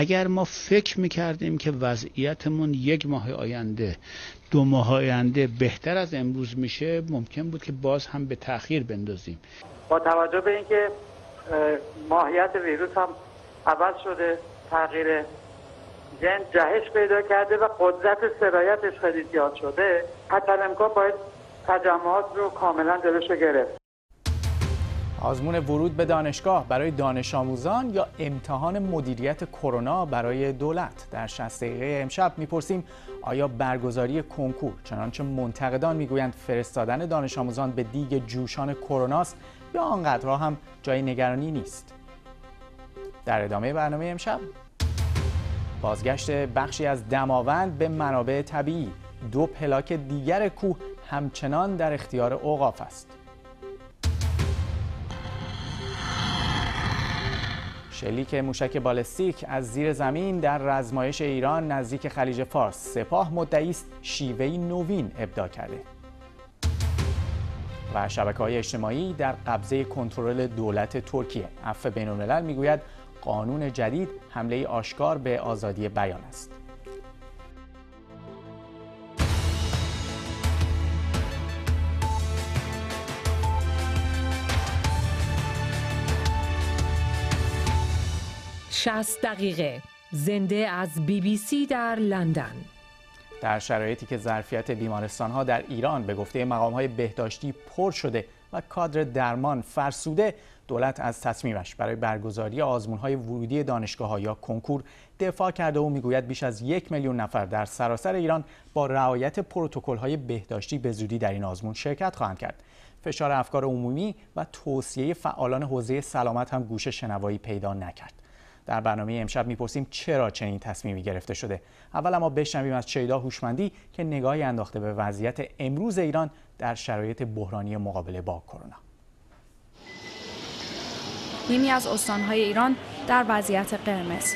اگر ما فکر می‌کردیم که وضعیتمون یک ماه آینده دو ماه آینده بهتر از امروز میشه ممکن بود که باز هم به تاخیر بندازیم. با توجه به اینکه ماهیت ویروس هم عوض شده تغییر جن جهش پیدا کرده و قدرت سرایتش خیلی زیاد شده حتی امکان باید تجمعات رو کاملا جلوش گرفت. آزمون ورود به دانشگاه برای دانش آموزان یا امتحان مدیریت کرونا برای دولت؟ در 60 دقیقه امشب می‌پرسیم آیا برگزاری کنکور چنانچه منتقدان می‌گویند فرستادن دانش آموزان به دیگ جوشان کروناست یا آنقدرها هم جای نگرانی نیست؟ در ادامه برنامه امشب بازگشت بخشی از دماوند به منابع طبیعی. دو پلاک دیگر کوه همچنان در اختیار اوقاف است. شلیک موشک بالستیک از زیر زمین در رزمایش ایران نزدیک خلیج فارس سپاه مدعی است شیوهی نوین ابدا کرده. و شبکه های اجتماعی در قبضه کنترل دولت ترکیه. عفو بین الملل می‌گوید قانون جدید حمله آشکار به آزادی بیان است. شست دقیقه. زنده از بی بی سی در لندن. در شرایطی که ظرفیت بیمارستان ها در ایران به گفته مقام های بهداشتی پر شده و کادر درمان فرسوده دولت از تصمیمش برای برگزاری آزمون های ورودی دانشگاه ها یا کنکور دفاع کرده و می‌گوید بیش از یک میلیون نفر در سراسر ایران با رعایت پروتکل های بهداشتی به زودی در این آزمون شرکت خواهند کرد. فشار افکار عمومی و توصیه فعالان حوزه سلامت هم گوش شنوایی پیدا نکرد. در برنامه امشب می‌پرسیم چرا چنین تصمیمی گرفته شده؟ اول اما بشنویم از چیدا هوشمندی که نگاهی انداخته به وضعیت امروز ایران در شرایط بحرانی مقابله با کرونا. نیمی از استانهای ایران در وضعیت قرمز.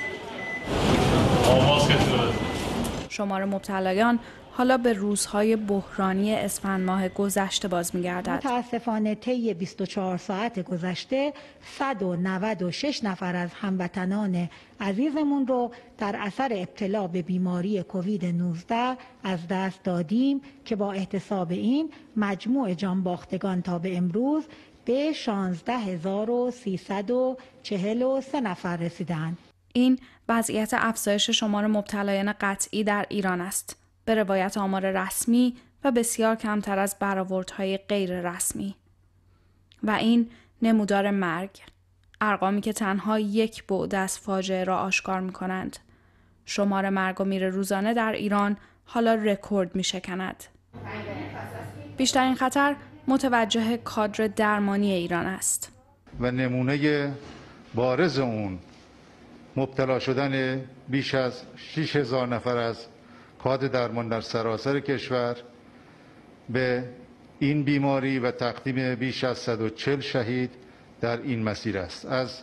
شمار مبتلایان حالا به روزهای بحرانی اسفند ماه گذشته باز میگردد متاسفانه طی 24 ساعت گذشته 196 نفر از هموطنان عزیزمون رو در اثر ابتلا به بیماری کووید 19 از دست دادیم که با احتساب این مجموع جانباختگان تا به امروز به 16343 نفر رسیدند. این وضعیت افزایش شمار مبتلایان قطعی در ایران است. به روایت آمار رسمی و بسیار کمتر از برآوردهای غیر رسمی. و این نمودار مرگ ارقامی که تنها یک بعد از فاجعه را آشکار می کنند. شمار مرگ و میر روزانه در ایران حالا رکورد می شکند. بیشترین خطر متوجه کادر درمانی ایران است. و نمونه بارز اون مبتلا شدن بیش از 6 هزار نفر از کاد درمان در سراسر کشور به این بیماری و تقدیم بیش از 140 شهید در این مسیر است از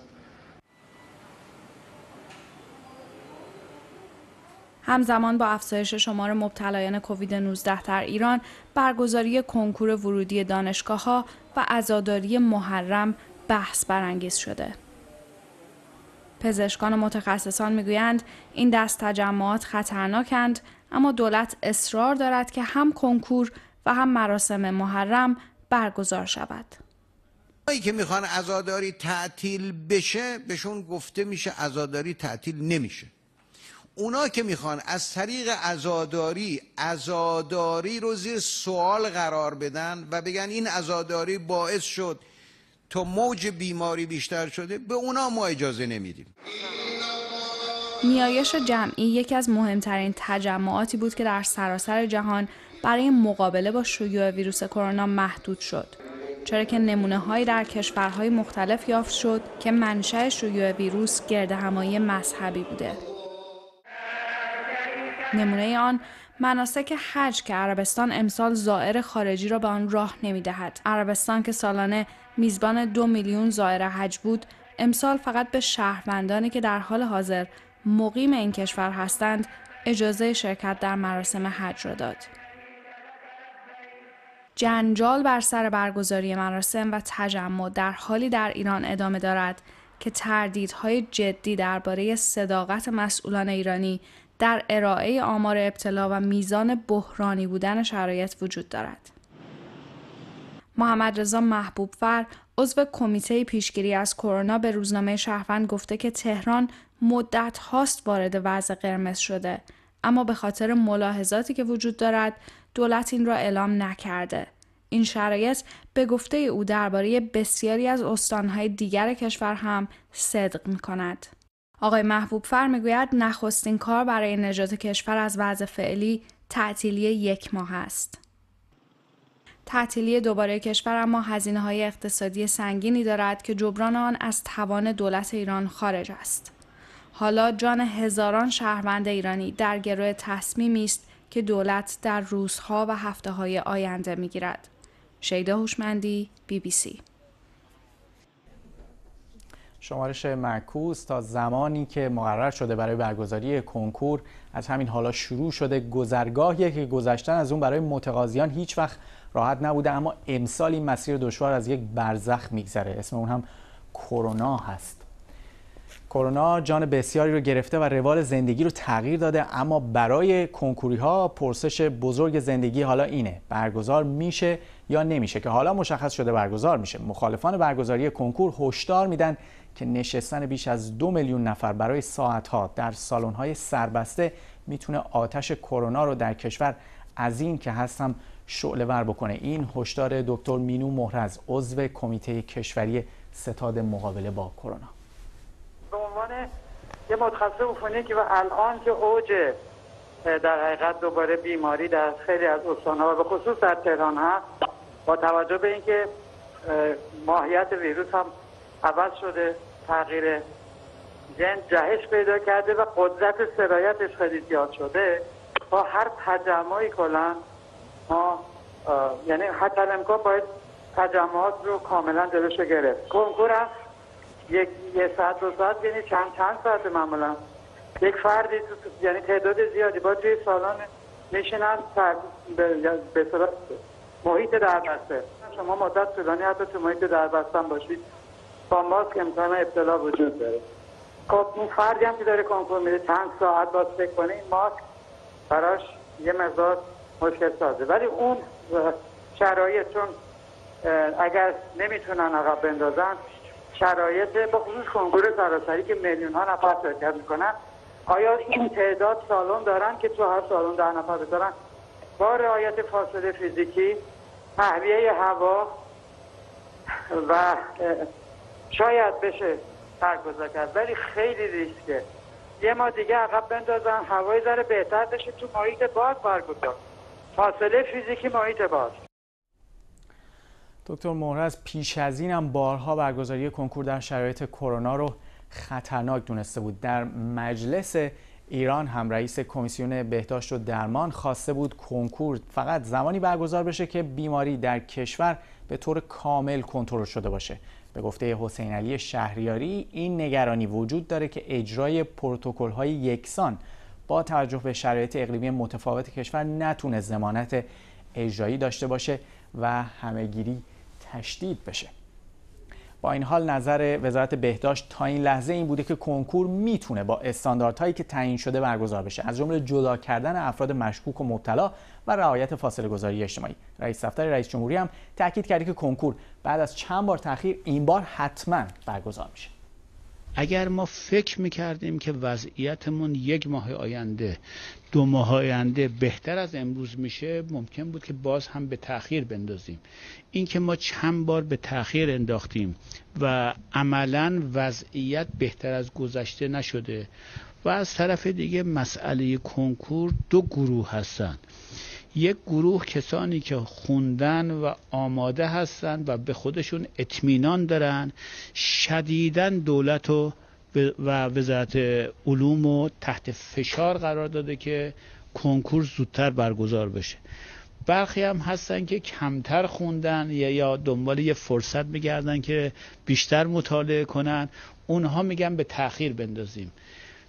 همزمان با افزایش شمار مبتلایان کووید 19 در ایران برگزاری کنکور ورودی دانشگاه ها و عزاداری محرم بحث برانگیز شده. پزشکان و متخصصان می‌گویند این دست تجمعات خطرناکند اما دولت اصرار دارد که هم کنکور و هم مراسم محرم برگزار شود. هایی که می‌خوان عزاداری تعطیل بشه بهشون گفته میشه عزاداری تعطیل نمیشه اونا که می‌خوان از طریق عزاداری عزاداری رو زیر سوال قرار بدن و بگن این عزاداری باعث شد تا موج بیماری بیشتر شده به اونا ما اجازه نمیدیم نیایش جمعی یکی از مهمترین تجمعاتی بود که در سراسر جهان برای مقابله با شیوع ویروس کرونا محدود شد. چرا که نمونه هایی در کشورهای مختلف یافت شد که منشأ شیوع ویروس گرد همایی مذهبی بوده. نمونه آن مناسک حج که عربستان امسال زائر خارجی را به آن راه نمی دهد. عربستان که سالانه میزبان دو میلیون زائر حج بود امسال فقط به شهروندانی که در حال حاضر مقیم این کشور هستند اجازه شرکت در مراسم حج را داد. جنجال بر سر برگزاری مراسم و تجمع در حالی در ایران ادامه دارد که تردیدهای جدی درباره صداقت مسئولان ایرانی در ارائه آمار ابتلا و میزان بحرانی بودن شرایط وجود دارد. محمد رضا محبوب فر عضو کمیته پیشگیری از کرونا به روزنامه شهروند گفته که تهران مدت هاست وارد وضع قرمز شده اما به خاطر ملاحظاتی که وجود دارد دولت این را اعلام نکرده. این شرایط به گفته او درباره بسیاری از استانهای دیگر کشور هم صدق می کند. آقای محبوب فر می‌گوید نخستین کار برای نجات کشور از وضع فعلی تعطیلی یک ماه است. تعطیلی دوباره کشور اما هزینه های اقتصادی سنگینی دارد که جبران آن از توان دولت ایران خارج است. حالا جان هزاران شهروند ایرانی در گروه تصمیمی است که دولت در روزها و هفته های آینده می‌گیرد. شیدا هوشمندی بی بی سی. شمارش معکوس تا زمانی که مقرر شده برای برگزاری کنکور از همین حالا شروع شده گذرگاهی که گذشتن از اون برای متقاضیان هیچ وقت راحت نبوده اما امسال این مسیر دشوار از یک برزخ میگذره. اسم اون هم کرونا هست. کرونا جان بسیاری رو گرفته و روال زندگی رو تغییر داده اما برای کنکوری ها پرسش بزرگ زندگی حالا اینه برگزار میشه یا نمیشه؟ که حالا مشخص شده برگزار میشه. مخالفان برگزاری کنکور هشدار میدن که نشستن بیش از دو میلیون نفر برای ساعتها در سالن‌های سربسته می‌تونه آتش کرونا رو در کشور از این که هستم شعله ور بکنه. این هشدار دکتر مینو مهرز عضو کمیته کشوری ستاد مقابله با کرونا. به عنوان یه متخصص عفونی که و الان که اوج در حقیقت دوباره بیماری در خیلی از استانها به خصوص در تهران هست. با توجه به اینکه ماهیت ویروس هم عوض شده تغییر جن جهش پیدا کرده و قدرت سرایتش خیلی زیاد شده با هر تجمعی کلا ما یعنی حتی امکان باید تجمعات رو کاملا جلوش گرفت. کنکور هم یک یه ساعت دو ساعت یعنی چند چند ساعت معمولا؟ یک فردی یعنی تعداد زیادی با توی سالان میشینن به صورت محیط در بسته شما مدت طولانی حتی تو محیط در بستن باشید با ماسک امکان ابتلا وجود داره. خب اون فردی هم که داره کنکور میده چند ساعت باز فکر کنه این ماسک براش یه مقدار مشکل سازه. ولی اون شرایط چون اگر نمی‌تونن عقب بندازن شرایط با خصوص کنکور سراسری که میلیون ها نفر شرکت می‌کنن. آیا این تعداد سالن دارن که تو هر سالن ده نفر بذارن با رعایت فاصله فیزیکی تهویه هوا و شاید بشه برگزار کرد ولی خیلی ریسکه. یه ما دیگه عقب بندازن هوای ذره بهتر بشه تو محیط باز برگزار. فاصله فیزیکی محیط باز دکتر مهرز پیش از این هم بارها برگزاری کنکور در شرایط کرونا رو خطرناک دونسته بود. در مجلس ایران هم رئیس کمیسیون بهداشت و درمان خواسته بود کنکور فقط زمانی برگزار بشه که بیماری در کشور به طور کامل کنترل شده باشه. به گفته حسین علی شهریاری این نگرانی وجود داره که اجرای پروتکل های یکسان با توجه به شرایط اقلیمی متفاوت کشور نتونه ضمانت اجرایی داشته باشه. و همهگیری تشدید بشه. با این حال نظر وزارت بهداشت تا این لحظه این بوده که کنکور می‌تونه با استانداردهایی که تعیین شده برگزار بشه. از جمله جدا کردن افراد مشکوک و مبتلا و رعایت فاصله گذاری اجتماعی. رئیس دفتر رئیس جمهوری هم تاکید کرده که کنکور بعد از چند بار تاخیر این بار حتما برگزار میشه. اگر ما فکر می‌کردیم که وضعیتمون یک ماه آینده دو ماه آینده بهتر از امروز میشه ممکن بود که باز هم به تاخیر بندازیم. اینکه ما چند بار به تاخیر انداختیم و عملا وضعیت بهتر از گذشته نشده و از طرف دیگه مسئله کنکور دو گروه هستند یک گروه کسانی که خوندن و آماده هستند و به خودشون اطمینان دارن شدیدن دولت و و وزارت علوم و تحت فشار قرار داده که کنکور زودتر برگزار بشه. برخی هم هستن که کمتر خوندن یا یا دنبال یه فرصت میگردن که بیشتر مطالعه کنن. اونها میگن به تاخیر بندازیم.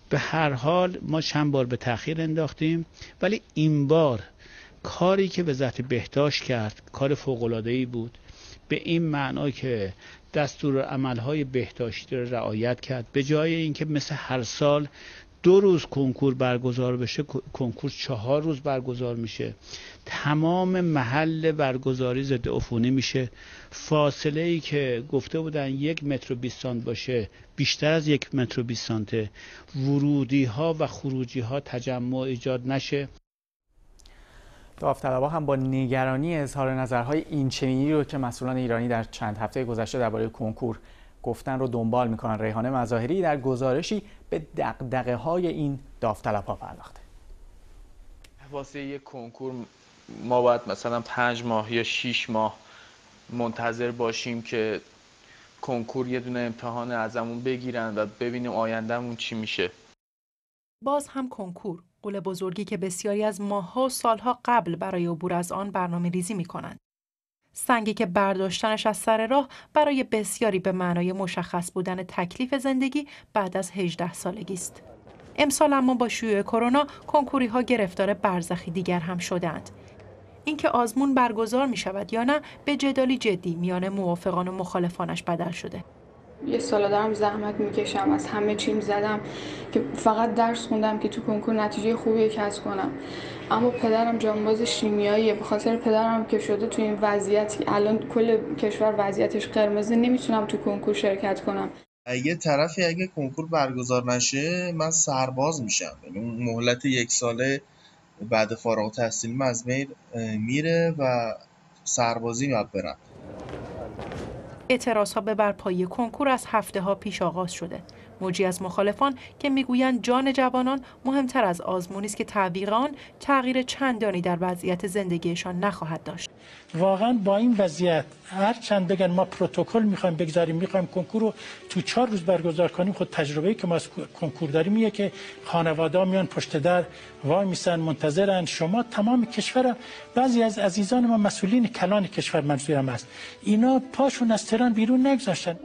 به هر حال ما چند بار به تاخیر انداختیم ولی این بار کاری که وزارت بهداشت کرد کار فوق ای بود. به این معنا که دستور عملهای بهداشتی را رعایت کرد. به جای اینکه مثل هر سال دو روز کنکور برگزار بشه کنکور چهار روز برگزار میشه. تمام محل برگزاری ضد عفونی میشه. فاصله ای که گفته بودن یک متر و بیست سانت باشه بیشتر از یک متر و بیست سانته. ورودی ها و خروجی ها تجمع ایجاد نشه. داوطلبا هم با نگرانی اظهار نظرهای اینچنینی رو که مسئولان ایرانی در چند هفته گذشته درباره کنکور گفتن رو دنبال می‌کنن. ریحانه مظاهری در گزارشی به دقدقه های این داوطلبها پرداخته. واسه یک کنکور ما باید مثلا پنج ماه یا شیش ماه منتظر باشیم که کنکور یه دونه امتحان ازمون بگیرن و ببینیم آیندهمون چی میشه. باز هم کنکور قول بزرگی که بسیاری از ماهها و سالها قبل برای عبور از آن برنامه ریزی می کنند. سنگی که برداشتنش از سر راه برای بسیاری به معنای مشخص بودن تکلیف زندگی بعد از 18 سالگی است. امسال اما با شیوع کرونا کنکوری ها گرفتار برزخی دیگر هم شدند. اینکه آزمون برگزار می شود یا نه به جدالی جدی میان موافقان و مخالفانش بدل شده. یه سالا دارم زحمت می‌کشم از همه چیم زدم که فقط درس خوندم که تو کنکور نتیجه خوبی کسب کنم. اما پدرم جانباز شیمیاییه به خاطر پدرم که شده تو این وضعیت الان کل کشور وضعیتش قرمزه نمی‌تونم تو کنکور شرکت کنم. یه طرفی اگه کنکور برگزار نشه من سرباز میشم. یعنی اون مهلت یک ساله بعد فارغ تحصیل از میره و سربازی میاد برم اعتراض ها به برپایی کنکور از هفته ها پیش آغاز شده. موجی از مخالفان که می‌گویند جان جوانان مهمتر از آزمونی است که تعویق آن تغییر چندانی در وضعیت زندگیشان نخواهد داشت. واقعا با این وضعیت هر چند بگن ما پروتکل می‌خوایم بگذاریم می‌خوایم کنکور رو تو چهار روز برگزار کنیم خود تجربه که ما از کنکور داریم میگه که خانواده میان پشت در وای میسن منتظرن. شما تمام کشور بعضی از عزیزان ما مسئولین کلان کشور منظورم است اینا پاشون از تهران بیرون نگذاشتن.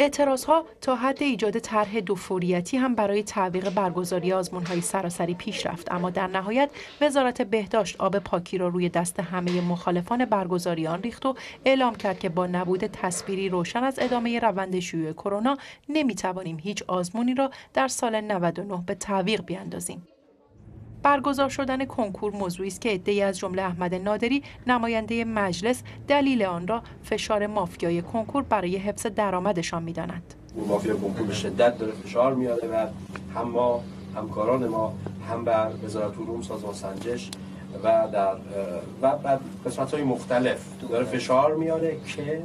اعتراض ها تا حد ایجاد طرح دوفوریتی هم برای تعویق برگزاری آزمون های سراسری پیش رفت اما در نهایت وزارت بهداشت آب پاکی را روی دست همه مخالفان برگزاری آن ریخت و اعلام کرد که با نبود تصویری روشن از ادامه روند شیوع کرونا نمی توانیم هیچ آزمونی را در سال 99 به تعویق بیاندازیم. برگزار شدن کنکور موضوعی است که عده‌ای از جمله احمد نادری نماینده مجلس دلیل آن را فشار مافیای کنکور برای حفظ درآمدشان می‌دانند. مافیا کنکور به شدت داره فشار میاره و هم ما همکاران ما هم بر وزارت علوم سازمان سنجش و در و بر قسمت های مختلف داره فشار میاره که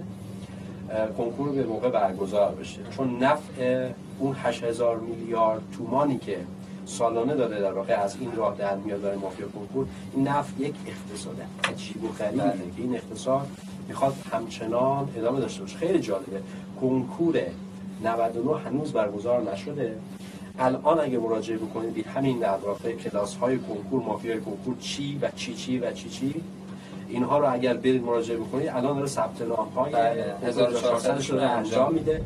کنکور به موقع برگزار بشه چون نفع اون 8000 میلیارد تومانی که سالانه داره در واقع از این راه در میاد برای مافیا کنکور. این نفت یک اقتصاد عجیب و غریبه که این اقتصاد می‌خواد همچنان ادامه داشته باشه. خیلی جالبه. کنکور 99 هنوز برگزار نشده. الان اگه مراجعه بکنید دید همین در واقع کلاس های کنکور مافیای کنکور چی و چی چی و چی چی اینها رو اگر برید مراجعه بکنید الان داره ثبت نام های 1400 شده انجام میده.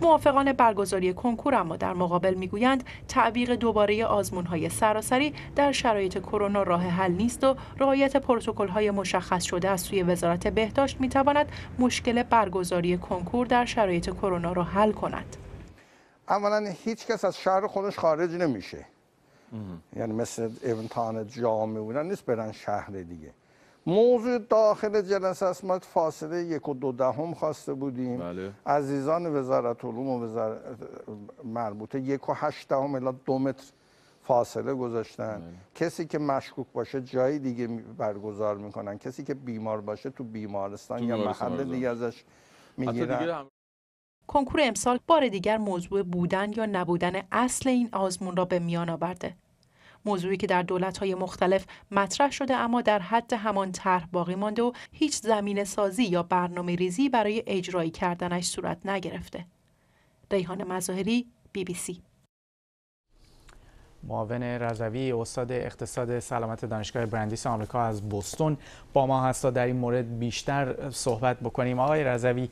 موافقان برگزاری کنکور اما در مقابل می‌گویند تعویق دوباره های سراسری در شرایط کرونا راه حل نیست و رعایت های مشخص شده از سوی وزارت بهداشت می‌تواند مشکل برگزاری کنکور در شرایط کرونا را حل کند. اولا هیچ کس از شهر خودش خارج نمیشه. یعنی مثل امتحان جامعه بودن نیست برن شهر دیگه. موضوع داخل جلسه است. ما فاصله یک و دو دهم خواسته بودیم. بله. عزیزان وزارت علوم و وزارت مربوطه یک و هشت دهم الا دو متر فاصله گذاشتن. بله. کسی که مشکوک باشه جای دیگه برگزار می‌کنن. کسی که بیمار باشه تو بیمارستان یا محل دیگه ازش می‌گیرن. کنکور امسال بار دیگر موضوع بودن یا نبودن اصل این آزمون را به میان آورده. موضوعی که در دولت‌های مختلف مطرح شده اما در حد همان طرح باقی مانده و هیچ زمین سازی یا برنامه ریزی برای اجرایی کردنش صورت نگرفته. ریحان مظاهری بی بی سی. معاون رضوی استاد اقتصاد سلامت دانشگاه برندیس آمریکا از بوستون. با ما هستا در این مورد بیشتر صحبت بکنیم. آقای رضوی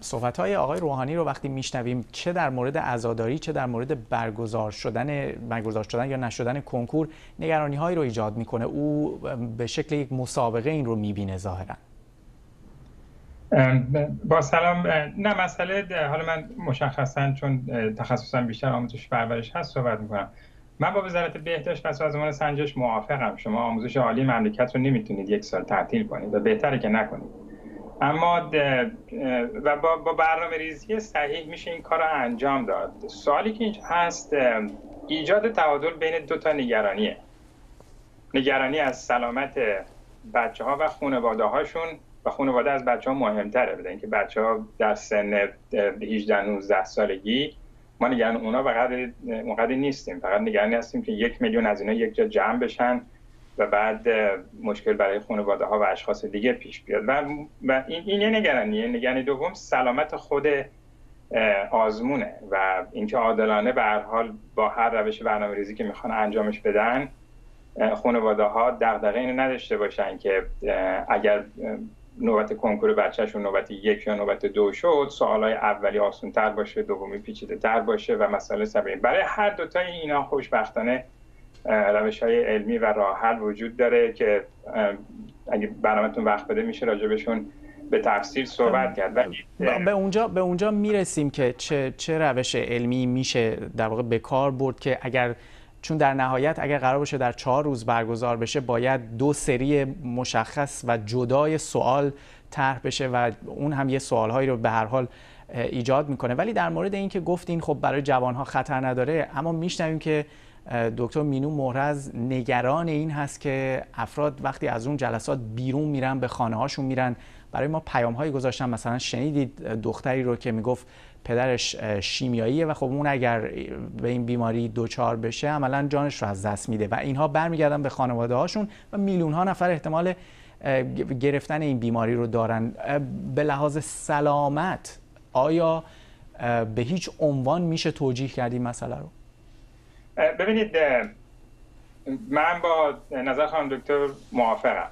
صحبت های آقای روحانی رو وقتی میشنویم چه در مورد عزاداری چه در مورد برگزار شدن برگزار شدن یا نشدن کنکور نگرانی هایی رو ایجاد می‌کنه. او به شکل یک مسابقه این رو می‌بینه ظاهرا. با سلام. نه مسئله حالا من مشخصا چون تخصصم بیشتر آموزش پرورش هست صحبت می‌کنم. من با وزارت بهداشت و سازمان سنجش موافقم. شما آموزش عالی مملکت رو نمی‌تونید یک سال تعطیل کنید و بهتره که نکنید. اما و با, با برنامه ریزی صحیح میشه این کار رو انجام داد. سوالی که اینجا هست ایجاد تعادل بین دو تا نگرانیه. نگرانی از سلامت بچه ها و خانواده هاشون و خانواده از بچه ها مهمتره. بده اینکه بچه ها در سن 18 19 سالگی ما نگران اونا فقط نیستیم. فقط نگرانی هستیم که یک میلیون از اینا یک جا جمع بشن و بعد مشکل برای خانواده ها و اشخاص دیگه پیش بیاد. و, این, این یه نگرانیه نگرانی دوم سلامت خود آزمونه و اینکه عادلانه به هر حال با هر روش برنامه ریزی که می‌خوان انجامش بدن خانواده ها دغدغه اینو نداشته باشن که اگر نوبت کنکور بچهشون نوبت یک یا نوبت دو شد سوالای اولی آسون تر باشه دومی پیچیده تر باشه و مسئله سبیل برای هر دوتای اینا خوشبختانه روش های علمی و راه حل وجود داره که اگه برنامهتون وقت بده میشه راجبشون به تفصیل صحبت کرد. به اونجا به اونجا می‌رسیم که چه چه روش علمی میشه در واقع به کار برد که اگر چون در نهایت اگر قرار باشه در چهار روز برگزار بشه باید دو سری مشخص و جدای سوال طرح بشه و اون هم یه سوالهایی رو به هر حال ایجاد می‌کنه. ولی در مورد اینکه گفتین خب برای جوانها خطر نداره اما میشنویم که دکتر مینو مهرز نگران این هست که افراد وقتی از اون جلسات بیرون میرن به خانه هاشون میرن. برای ما پیام هایی گذاشتن مثلا شنیدید دختری رو که می‌گفت پدرش شیمیاییه و خب اون اگر به این بیماری دوچار بشه عملا جانش رو از دست میده. و اینها برمیگردن به خانواده هاشون و میلیون ها نفر احتمال گرفتن این بیماری رو دارن. به لحاظ سلامت آیا به هیچ عنوان میشه توجیه کردی مسئله رو؟ ببینید من با نظر خانم دکتر موافقم.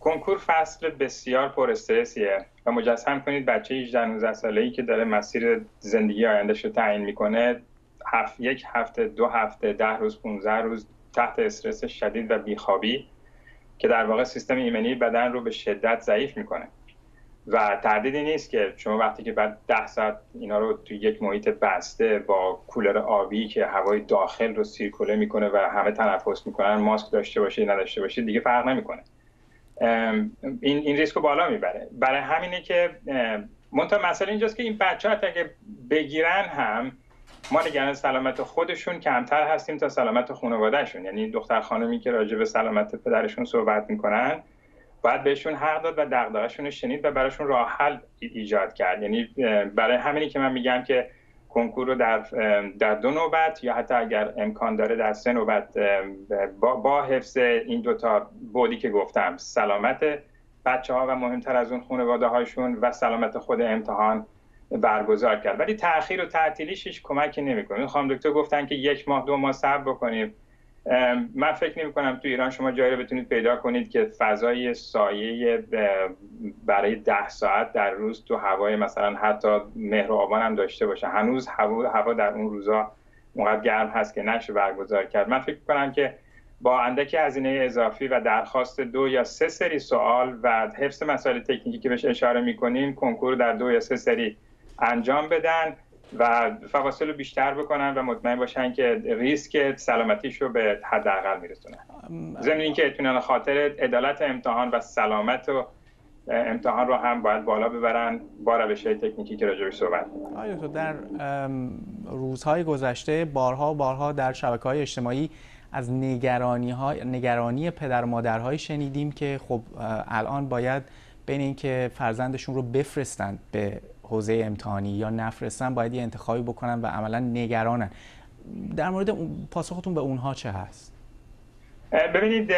کنکور فصل بسیار پر استرسیه و مجسم کنید بچه 18 19 ساله ای که داره مسیر زندگی آیندهش رو تعیین می‌کنه هفت یک هفته دو هفته ده روز 15 روز تحت استرس شدید و بیخوابی که در واقع سیستم ایمنی بدن رو به شدت ضعیف می‌کنه. و تردیدی نیست که شما وقتی که بعد ده ساعت اینا رو توی یک محیط بسته با کولر آبی که هوای داخل رو سیرکوله می‌کنه و همه تنفس می‌کنن ماسک داشته باشید نداشته باشید دیگه فرق نمی‌کنه. این این ریسک رو بالا می‌بره. برای همینه که منتها مسئله اینجاست که این بچه ها اگه بگیرن هم ما نگران سلامت خودشون کمتر هستیم تا سلامت خانوادهشون. یعنی دختر خانمی که راجع به سلامت پدرشون صحبت می‌کنن باید بهشون حق داد و دغدغه‌شون رو شنید و براشون راه حل ایجاد کرد. یعنی برای همینی که من میگم که کنکور رو در, در دو نوبت یا حتی اگر امکان داره در سه نوبت با, با حفظ این دوتا بودی که گفتم سلامت بچه ها و مهمتر از اون خانواده هاشون و سلامت خود امتحان برگزار کرد. ولی تاخیر و تعطیلیش هیچ کمکی نمی‌کنه. خانم دکتر گفتن که یک ماه دو ماه صبر بکنیم. من فکر نمی کنم تو ایران شما جایی رو بتونید پیدا کنید که فضای سایه برای ده ساعت در روز تو هوای مثلا حتی مهر هم داشته باشه. هنوز هوا, هوا در اون روزا اونقدر گرم هست که نشه برگزار کرد. من فکر کنم که با اندکی هزینه اضافی و درخواست دو یا سه سری سوال و حفظ مسائل تکنیکی که بهش اشاره می‌کنیم کنکور در دو یا سه سری انجام بدن. و فواصل رو بیشتر بکنن و مطمئن باشن که ریسک سلامتیش رو به حداقل میرسونن ضمن اینکه اطمینان خاطر عدالت امتحان و سلامت و امتحان رو هم باید بالا ببرن با روش تکنیکی که راجعش صحبت آیا تو در روزهای گذشته بارها بارها در شبکه های اجتماعی از نگرانی, های، نگرانی پدر و مادرهایی شنیدیم که خب الان باید بین اینکه فرزندشون رو بفرستند به حوزه امتحانی یا نفرستن باید یه انتخابی بکنن و عملا نگرانن. در مورد پاسختون به اونها چه هست؟ ببینید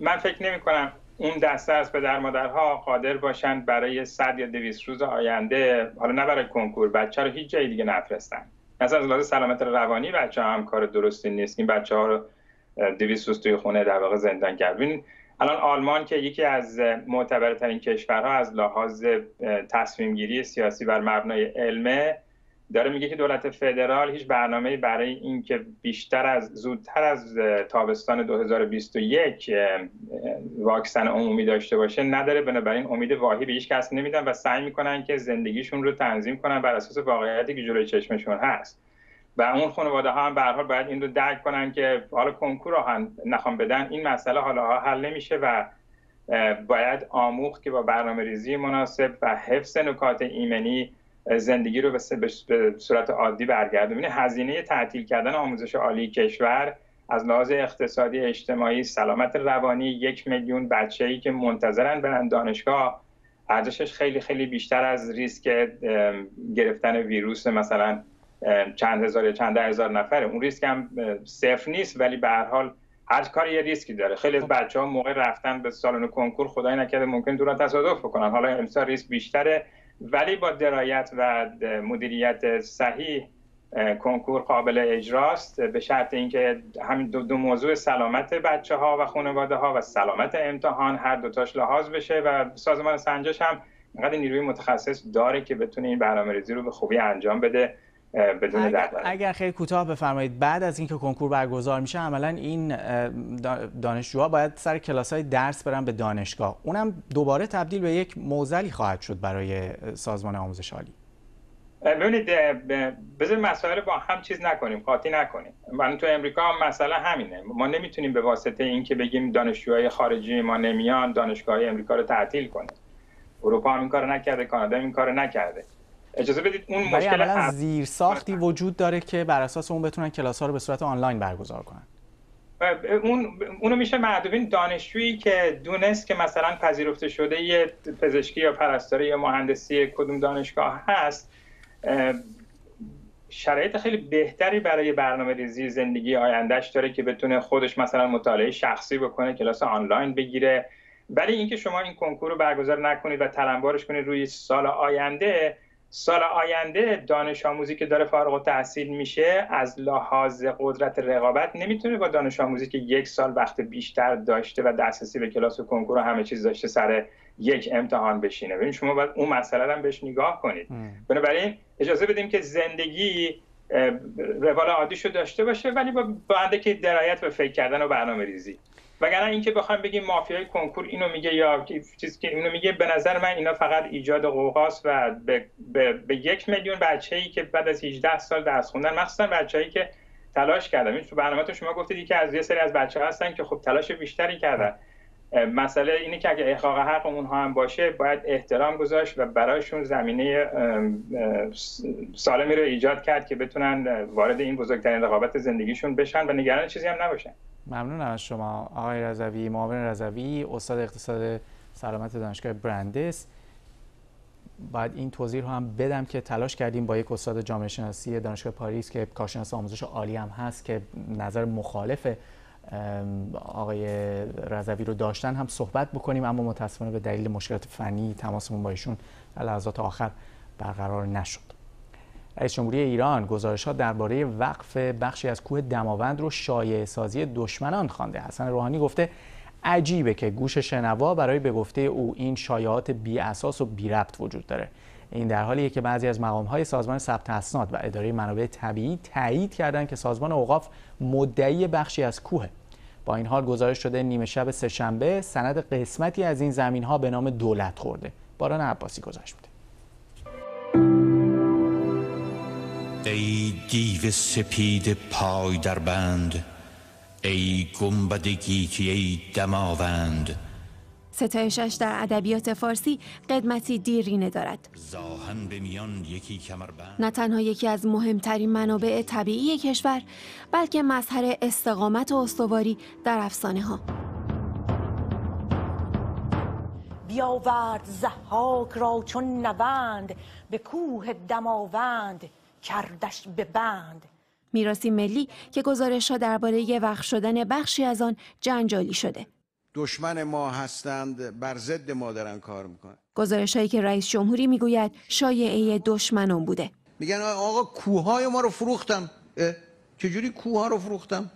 من فکر نمی کنم اون دسته از پدر مادرها قادر باشن برای صد یا دویست روز آینده حالا نه برای کنکور بچه رو هیچ جایی دیگه نفرستن. مثلا از لحاظ سلامت روانی بچه هم کار درستی نیست. این بچه ها رو دویست روز توی خونه در واقع زندان کرد. الان آلمان که یکی از معتبرترین کشورها از لحاظ تصمیم گیری سیاسی بر مبنای علمه داره میگه که دولت فدرال هیچ برنامه برای اینکه بیشتر از زودتر از تابستان 2021 واکسن عمومی داشته باشه نداره. بنابراین امید واهی به هیچ کس نمیدن و سعی می‌کنن که زندگیشون رو تنظیم کنن بر اساس واقعیتی که جلوی چشمشون هست. و اون خانواده ها هم به باید این رو درک کنن که حالا کنکور رو نخوام بدن. این مسئله حالا حل نمیشه و باید آموخت که با برنامه ریزی مناسب و حفظ نکات ایمنی زندگی رو به صورت عادی برگردونه. هزینه تعطیل کردن آموزش عالی کشور از لحاظ اقتصادی اجتماعی سلامت روانی یک میلیون بچه ای که منتظرن برن دانشگاه ارزشش خیلی خیلی بیشتر از ریسک گرفتن ویروس مثلا. چند هزار یا چند هزار نفره. اون ریسک هم صفر نیست ولی به هر حال هر کار یه ریسکی داره. خیلی از بچه ها موقع رفتن به سالن کنکور خدای نکرده ممکن دوران تصادف بکنن. حالا امسال ریسک بیشتره ولی با درایت و مدیریت صحیح کنکور قابل اجراست. به شرط اینکه همین دو, دو موضوع سلامت بچه ها و خانواده ها و سلامت امتحان هر دوتاش لحاظ بشه و سازمان سنجش هم اینقدر نیروی متخصص داره که بتونه این برنامه ریزی رو به خوبی انجام بده. بدون اگر, اگر خیلی کوتاه بفرمایید بعد از اینکه کنکور برگزار میشه عملا این دانشجوها باید سر کلاس های درس برن به دانشگاه. اونم دوباره تبدیل به یک موزلی خواهد شد برای سازمان آموزش عالی. ببینید بذار مسائل با هم چیز نکنیم قاطی نکنیم. من تو امریکا هم مسئله همینه. ما نمی‌تونیم به واسطه اینکه بگیم دانشجوهای خارجی ما نمیان دانشگاه امریکا رو تعطیل کنیم اروپا هم این کار نکرده کانادا این کار نکرده. اجازه بدید اون مشکل عملا زیر ساختی وجود داره که بر اساس اون بتونن کلاس ها رو به صورت آنلاین برگزار کنن. اون اونو میشه معدوبین دانشجویی که دونست که مثلا پذیرفته شده یه پزشکی یا پرستاری یا مهندسی کدوم دانشگاه هست شرایط خیلی بهتری برای برنامه ریزی زندگی آیندهش داره که بتونه خودش مثلا مطالعه شخصی بکنه کلاس آنلاین بگیره. ولی اینکه شما این کنکور رو برگزار نکنید و تلمبارش کنید روی سال آینده سال آینده دانش آموزی که داره فارغ التحصیل میشه از لحاظ قدرت رقابت نمی‌تونه با دانش آموزی که یک سال وقت بیشتر داشته و دسترسی به کلاس و کنکور و همه چیز داشته سر یک امتحان بشینه. ببین شما باید اون مسئله هم بهش نگاه کنید. بنابراین اجازه بدیم که زندگی روال عادیشو داشته باشه ولی با بنده که درایت و فکر کردن و برنامه ریزی وگرنه اینکه بخوایم بگیم مافیای کنکور اینو میگه یا چیزی که اینو میگه به نظر من اینا فقط ایجاد قوقاست و به, به, به یک میلیون بچه‌ای که بعد از 18 سال درس خوندن مخصوصا بچه‌ای که تلاش کردن. تو برنامه تو شما گفتید که از یه سری از بچه هستن که خب تلاش بیشتری کردن. مسئله اینه که اگه احقاق حق اونها هم باشه باید احترام گذاشت و برایشون زمینه سالمی رو ایجاد کرد که بتونن وارد این بزرگترین رقابت زندگیشون بشن و نگران چیزی هم نباشن. ممنونم از شما. آقای رضوی معاون رضوی استاد اقتصاد سلامت دانشگاه برندس. باید این توضیح رو هم بدم که تلاش کردیم با یک استاد جامعه شناسی دانشگاه پاریس که کارشناس آموزش عالی هم هست که نظر مخالف آقای رضوی رو داشتن هم صحبت بکنیم اما متاسفانه به دلیل مشکلات فنی تماسمون با ایشون در لحظات آخر برقرار نشد. رئیس جمهوری ایران گزارش ها درباره وقف بخشی از کوه دماوند رو شایع سازی دشمنان خوانده. حسن روحانی گفته عجیبه که گوش شنوا برای به گفته او این شایعات بی اساس و بی ربط وجود داره. این در حالیه که بعضی از مقام های سازمان ثبت اسناد و اداره منابع طبیعی تایید کردند که سازمان اوقاف مدعی بخشی از کوه با این حال گزارش شده نیمه شب سهشنبه سند قسمتی از این زمین ها به نام دولت خورده. باران عباسی گذاشت میده. ای دیو سپید پای در بند ای گنبد گیتی ای دماوند. ستایشش در ادبیات فارسی قدمتی دیرینه دارد. به میان یکی نه تنها یکی از مهمترین منابع طبیعی کشور بلکه مظهر استقامت و استواری در افسانه ها. بیاورد زحاک را چون نوند به کوه دماوند. کردش به بند. میراسی ملی که گزارش ها درباره وقت شدن بخشی از آن جنجالی شده. دشمن ما هستند بر ضد ما دارن کار می‌کنن. گزارش هایی که رئیس جمهوری می‌گوید شایعه دشمنان بوده. میگن آقا کوههای ما رو فروختم. چجوری کوه رو فروختم؟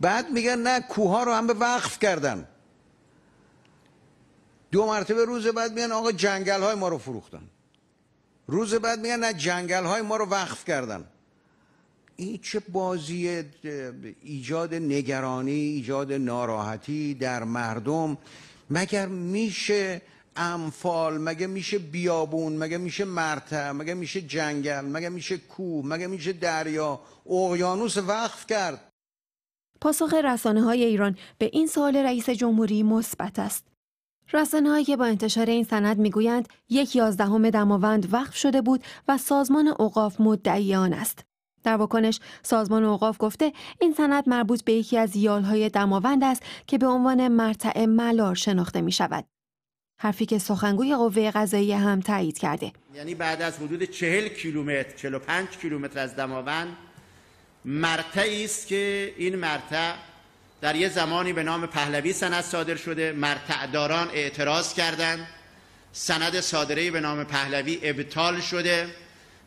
بعد میگن نه کوه رو هم به وقف کردن. دو مرتبه روز بعد میگن آقا جنگل های ما رو فروختن. روز بعد میگن نه جنگل های ما رو وقف کردن. این چه بازی ایجاد نگرانی ایجاد ناراحتی در مردم مگر میشه امفال مگه میشه بیابون مگه میشه مرتع مگه میشه جنگل مگه میشه کوه مگه میشه دریا اقیانوس وقف کرد؟ پاسخ رسانه های ایران به این سوال رئیس جمهوری مثبت است. رسانه که با انتشار این سند می‌گویند یک یازدهم دماوند وقف شده بود و سازمان اوقاف مدعی آن است در واکنش سازمان اوقاف گفته این سند مربوط به یکی از یالهای دماوند است که به عنوان مرتع ملار شناخته می شود. حرفی که سخنگوی قوه قضایی هم تایید کرده. یعنی بعد از حدود چهل کیلومتر، 45 کیلومتر از دماوند مرتعی است که این مرتع در یه زمانی به نام پهلوی سند صادر شده مرتعداران اعتراض کردند. سند صادره به نام پهلوی ابطال شده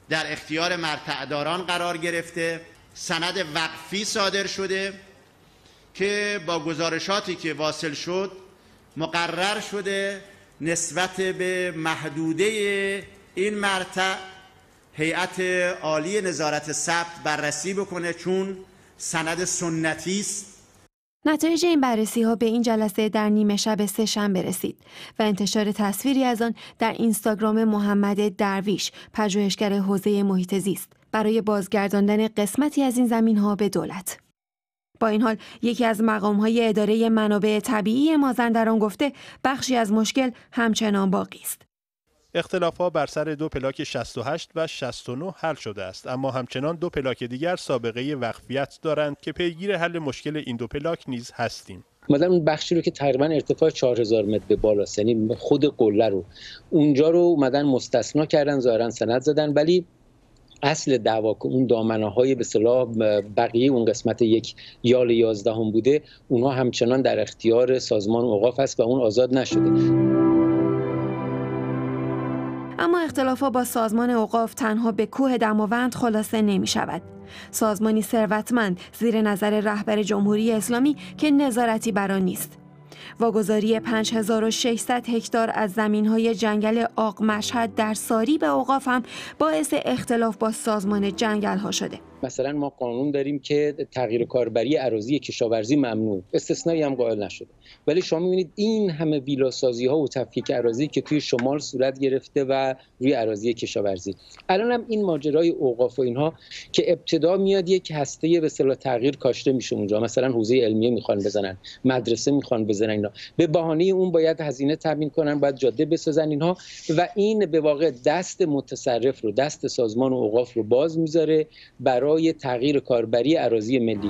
در اختیار مرتعداران قرار گرفته. سند وقفی صادر شده که با گزارشاتی که واصل شد مقرر شده نسبت به محدوده این مرتع هیئت عالی نظارت ثبت بررسی بکنه چون سند سنتی است. نتایج این بررسی ها به این جلسه در نیمه شب سه شنبه رسید و انتشار تصویری از آن در اینستاگرام محمد درویش پژوهشگر حوزه محیط زیست برای بازگرداندن قسمتی از این زمین ها به دولت. با این حال یکی از مقام های اداره منابع طبیعی مازندران گفته بخشی از مشکل همچنان باقی است. ها بر سر دو پلاک 68 و 69 حل شده است. اما همچنان دو پلاک دیگر سابقه وقفیت دارند که پیگیر حل مشکل این دو پلاک نیز هستیم. مثلا اون بخشی رو که تقریبا ارتفاع 4000 متر به بالا یعنی خود قله رو. اونجا رو اومدن مستثنا کردن ظاهرا سند زدن ولی اصل دعوا که اون دامنه های به صلاح بقیه اون قسمت یک یال یازدهم بوده اونها همچنان در اختیار سازمان اوقاف است و اون آزاد نشده. اما اختلافا با سازمان اوقاف تنها به کوه دماوند خلاصه نمی شود. سازمانی ثروتمند زیر نظر رهبر جمهوری اسلامی که نظارتی بر آن نیست. واگذاری 5600 هکتار از زمینهای جنگل آق مشهد در ساری به اوقاف هم باعث اختلاف با سازمان جنگل ها شده. مثلا ما قانون داریم که تغییر کاربری اراضی کشاورزی ممنوع. استثنایی هم قائل نشده. ولی شما می‌بینید این همه ویلاسازی ها و تفکیک اراضی که توی شمال صورت گرفته و روی اراضی کشاورزی. الان هم این ماجرای اوقاف و اینها که ابتدا میاد یک هسته به اصطلاح تغییر کاشته میشه اونجا. مثلا حوزه علمیه می‌خوان بزنن مدرسه می‌خوان بزنن اینا. به بهانه اون باید هزینه تامین کنن باید جاده بسازن اینها و این به واقع دست متصرف رو دست سازمان اوقاف رو باز می‌ذاره برای برای تغییر کاربری عراضی ملی.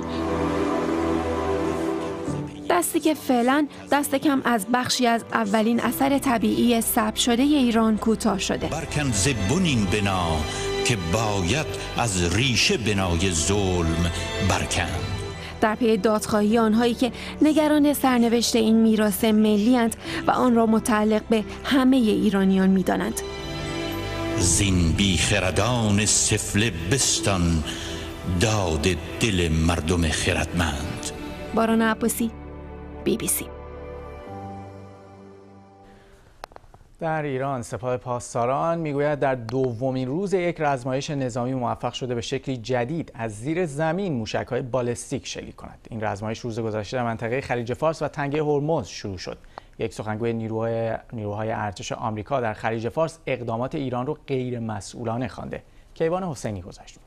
دستی که فعلا دست کم از بخشی از اولین اثر طبیعی ثبت شده ایران کوتاه شده. برکن زبونین بنا که باید از ریشه بنای ظلم برکن. در پی دادخواهی آنهایی که نگران سرنوشت این میراث ملی و آن را متعلق به همه ایرانیان می‌دانند. زین بیخردان سفل بستان داد دل مردم خردمند. باران عباسی بی بی سی. در ایران سپاه پاسداران می‌گوید در دومین روز یک رزمایش نظامی موفق شده به شکلی جدید از زیر زمین موشک های بالستیک شلیک کند. این رزمایش روز گذشته در منطقه خلیج فارس و تنگه هرمز شروع شد. یک سخنگوی نیروهای نیروهای ارتش آمریکا در خلیج فارس اقدامات ایران رو غیر مسئولانه خوانده. کیوان حسینی گذاشت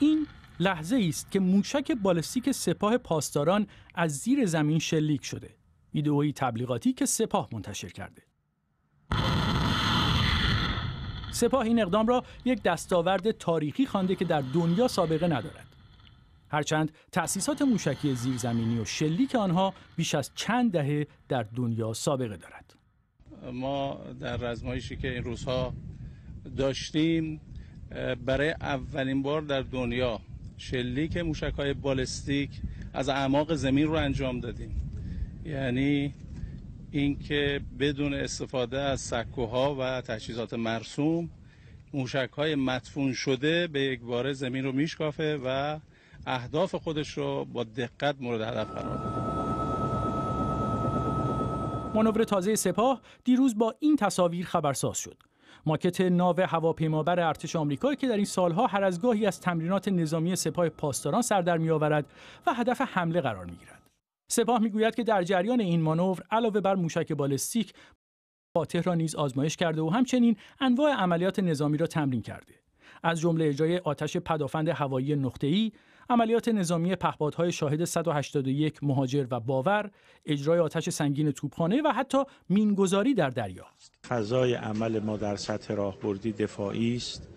این لحظه است که موشک بالستیک سپاه پاسداران از زیر زمین شلیک شده. ویدئویی تبلیغاتی که سپاه منتشر کرده. سپاه این اقدام را یک دستاورد تاریخی خوانده که در دنیا سابقه ندارد. هرچند تأسیسات موشکی زیرزمینی و شلیک آنها بیش از چند دهه در دنیا سابقه دارد. ما در رزمایشی که این روزها داشتیم برای اولین بار در دنیا شلیک موشک های بالستیک از اعماق زمین رو انجام دادیم یعنی اینکه بدون استفاده از سکوها و تجهیزات مرسوم موشک های مدفون شده به یک بار زمین رو میشکافه و اهداف خودش رو با دقت مورد هدف قرار داده مانور تازه سپاه دیروز با این تصاویر خبرساز شد. ماکت ناو هواپیمابر ارتش آمریکا که در این سالها هر از گاهی از تمرینات نظامی سپاه پاسداران سر در میآورد و هدف حمله قرار می‌گیرد. سپاه می‌گوید که در جریان این مانور علاوه بر موشک بالستیک فاتح را نیز آزمایش کرده و همچنین انواع عملیات نظامی را تمرین کرده. از جمله اجرای آتش پدافند هوایی نقطه‌ای، عملیات نظامی پهپادهای شاهد 181 مهاجر و باور، اجرای آتش سنگین توپخانه و حتی مینگذاری در دریا. فضای عمل ما در سطح راهبردی دفاعی است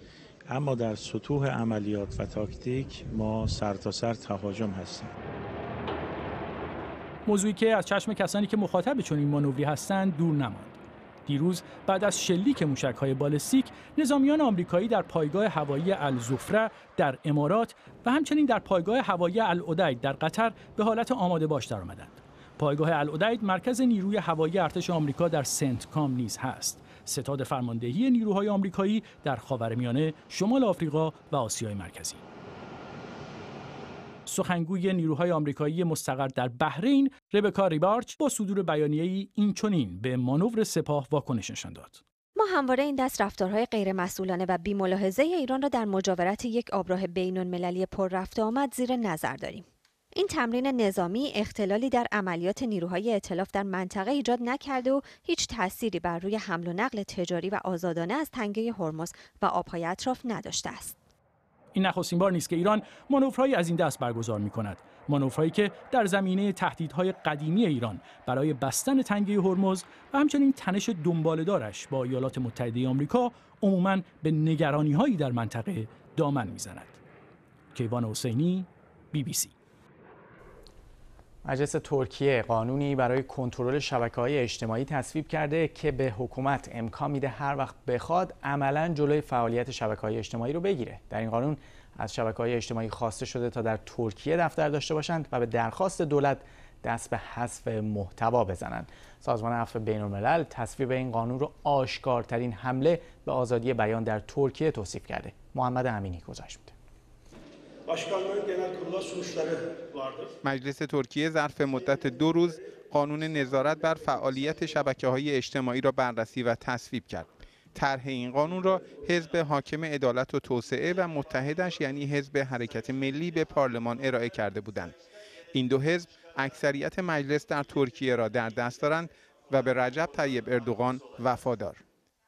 اما در سطوح عملیات و تاکتیک ما سرتاسر سر تهاجم هستیم. موضوعی که از چشم کسانی که مخاطب چنین مانوری هستند دور نماند. دیروز بعد از شلیک های بالستیک نظامیان آمریکایی در پایگاه هوایی الزفره در امارات و همچنین در پایگاه هوایی العدید در قطر به حالت آماده باش درآمدند. پایگاه العدید مرکز نیروی هوایی ارتش آمریکا در سنت کام نیز هست. ستاد فرماندهی نیروهای آمریکایی در خاورمیانه، شمال آفریقا و آسیای مرکزی. سخنگوی نیروهای آمریکایی مستقر در بحرین ربکا ریبارچ با صدور بیانیه‌ای این چنین به مانور سپاه واکنش نشان داد. ما همواره این دست رفتارهای غیرمسئولانه و بیملاحظه ایران را در مجاورت یک آبراه بین المللی پر رفت آمد زیر نظر داریم. این تمرین نظامی اختلالی در عملیات نیروهای ائتلاف در منطقه ایجاد نکرده و هیچ تأثیری بر روی حمل و نقل تجاری و آزادانه از تنگه هرمز و آبهای اطراف نداشته است. این نخستین بار نیست که ایران مانورهایی از این دست برگزار می کند مانورهایی که در زمینه تهدیدهای قدیمی ایران برای بستن تنگه هرمز و همچنین تنش دنبالدارش با ایالات متحده آمریکا عموما به نگرانی هایی در منطقه دامن می‌زند. کیوان حسینی بی بی سی مجلس ترکیه قانونی برای کنترل شبکه های اجتماعی تصویب کرده که به حکومت امکان میده هر وقت بخواد عملا جلوی فعالیت شبکه های اجتماعی رو بگیره. در این قانون از شبکه های اجتماعی خواسته شده تا در ترکیه دفتر داشته باشند و به درخواست دولت دست به حذف محتوا بزنند. سازمان عفو بین الملل تصویب این قانون رو آشکارترین حمله به آزادی بیان در ترکیه توصیف کرده. محمد امینی گزارش میده. مجلس ترکیه ظرف مدت دو روز قانون نظارت بر فعالیت شبکه های اجتماعی را بررسی و تصویب کرد. طرح این قانون را حزب حاکم عدالت و توسعه و متحدش یعنی حزب حرکت ملی به پارلمان ارائه کرده بودند. این دو حزب اکثریت مجلس در ترکیه را در دست دارند و به رجب طیب اردوغان وفادار.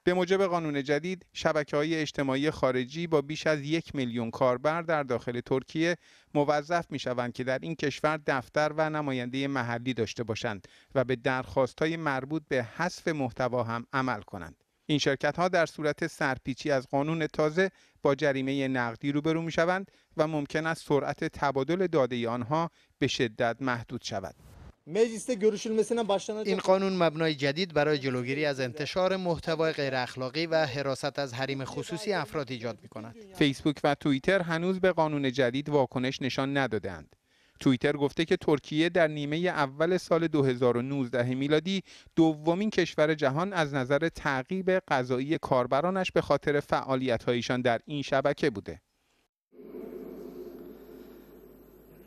به موجب قانون جدید شبکه های اجتماعی خارجی با بیش از یک میلیون کاربر در داخل ترکیه موظف می شوند که در این کشور دفتر و نماینده محلی داشته باشند و به درخواست های مربوط به حذف محتوا هم عمل کنند. این شرکت ها در صورت سرپیچی از قانون تازه با جریمه نقدی روبرو می شوند و ممکن است سرعت تبادل داده آنها به شدت محدود شود. Mecliste görüşülmesine başlanacak. این قانون مبنای جدید برای جلوگیری از انتشار محتوای غیر اخلاقی و حراست از حریم خصوصی افراد ایجاد می کند. فیسبوک و توییتر هنوز به قانون جدید واکنش نشان ندادند. توییتر گفته که ترکیه در نیمه اول سال 2019 میلادی دومین کشور جهان از نظر تعقیب قضایی کاربرانش به خاطر فعالیت‌هایشان در این شبکه بوده.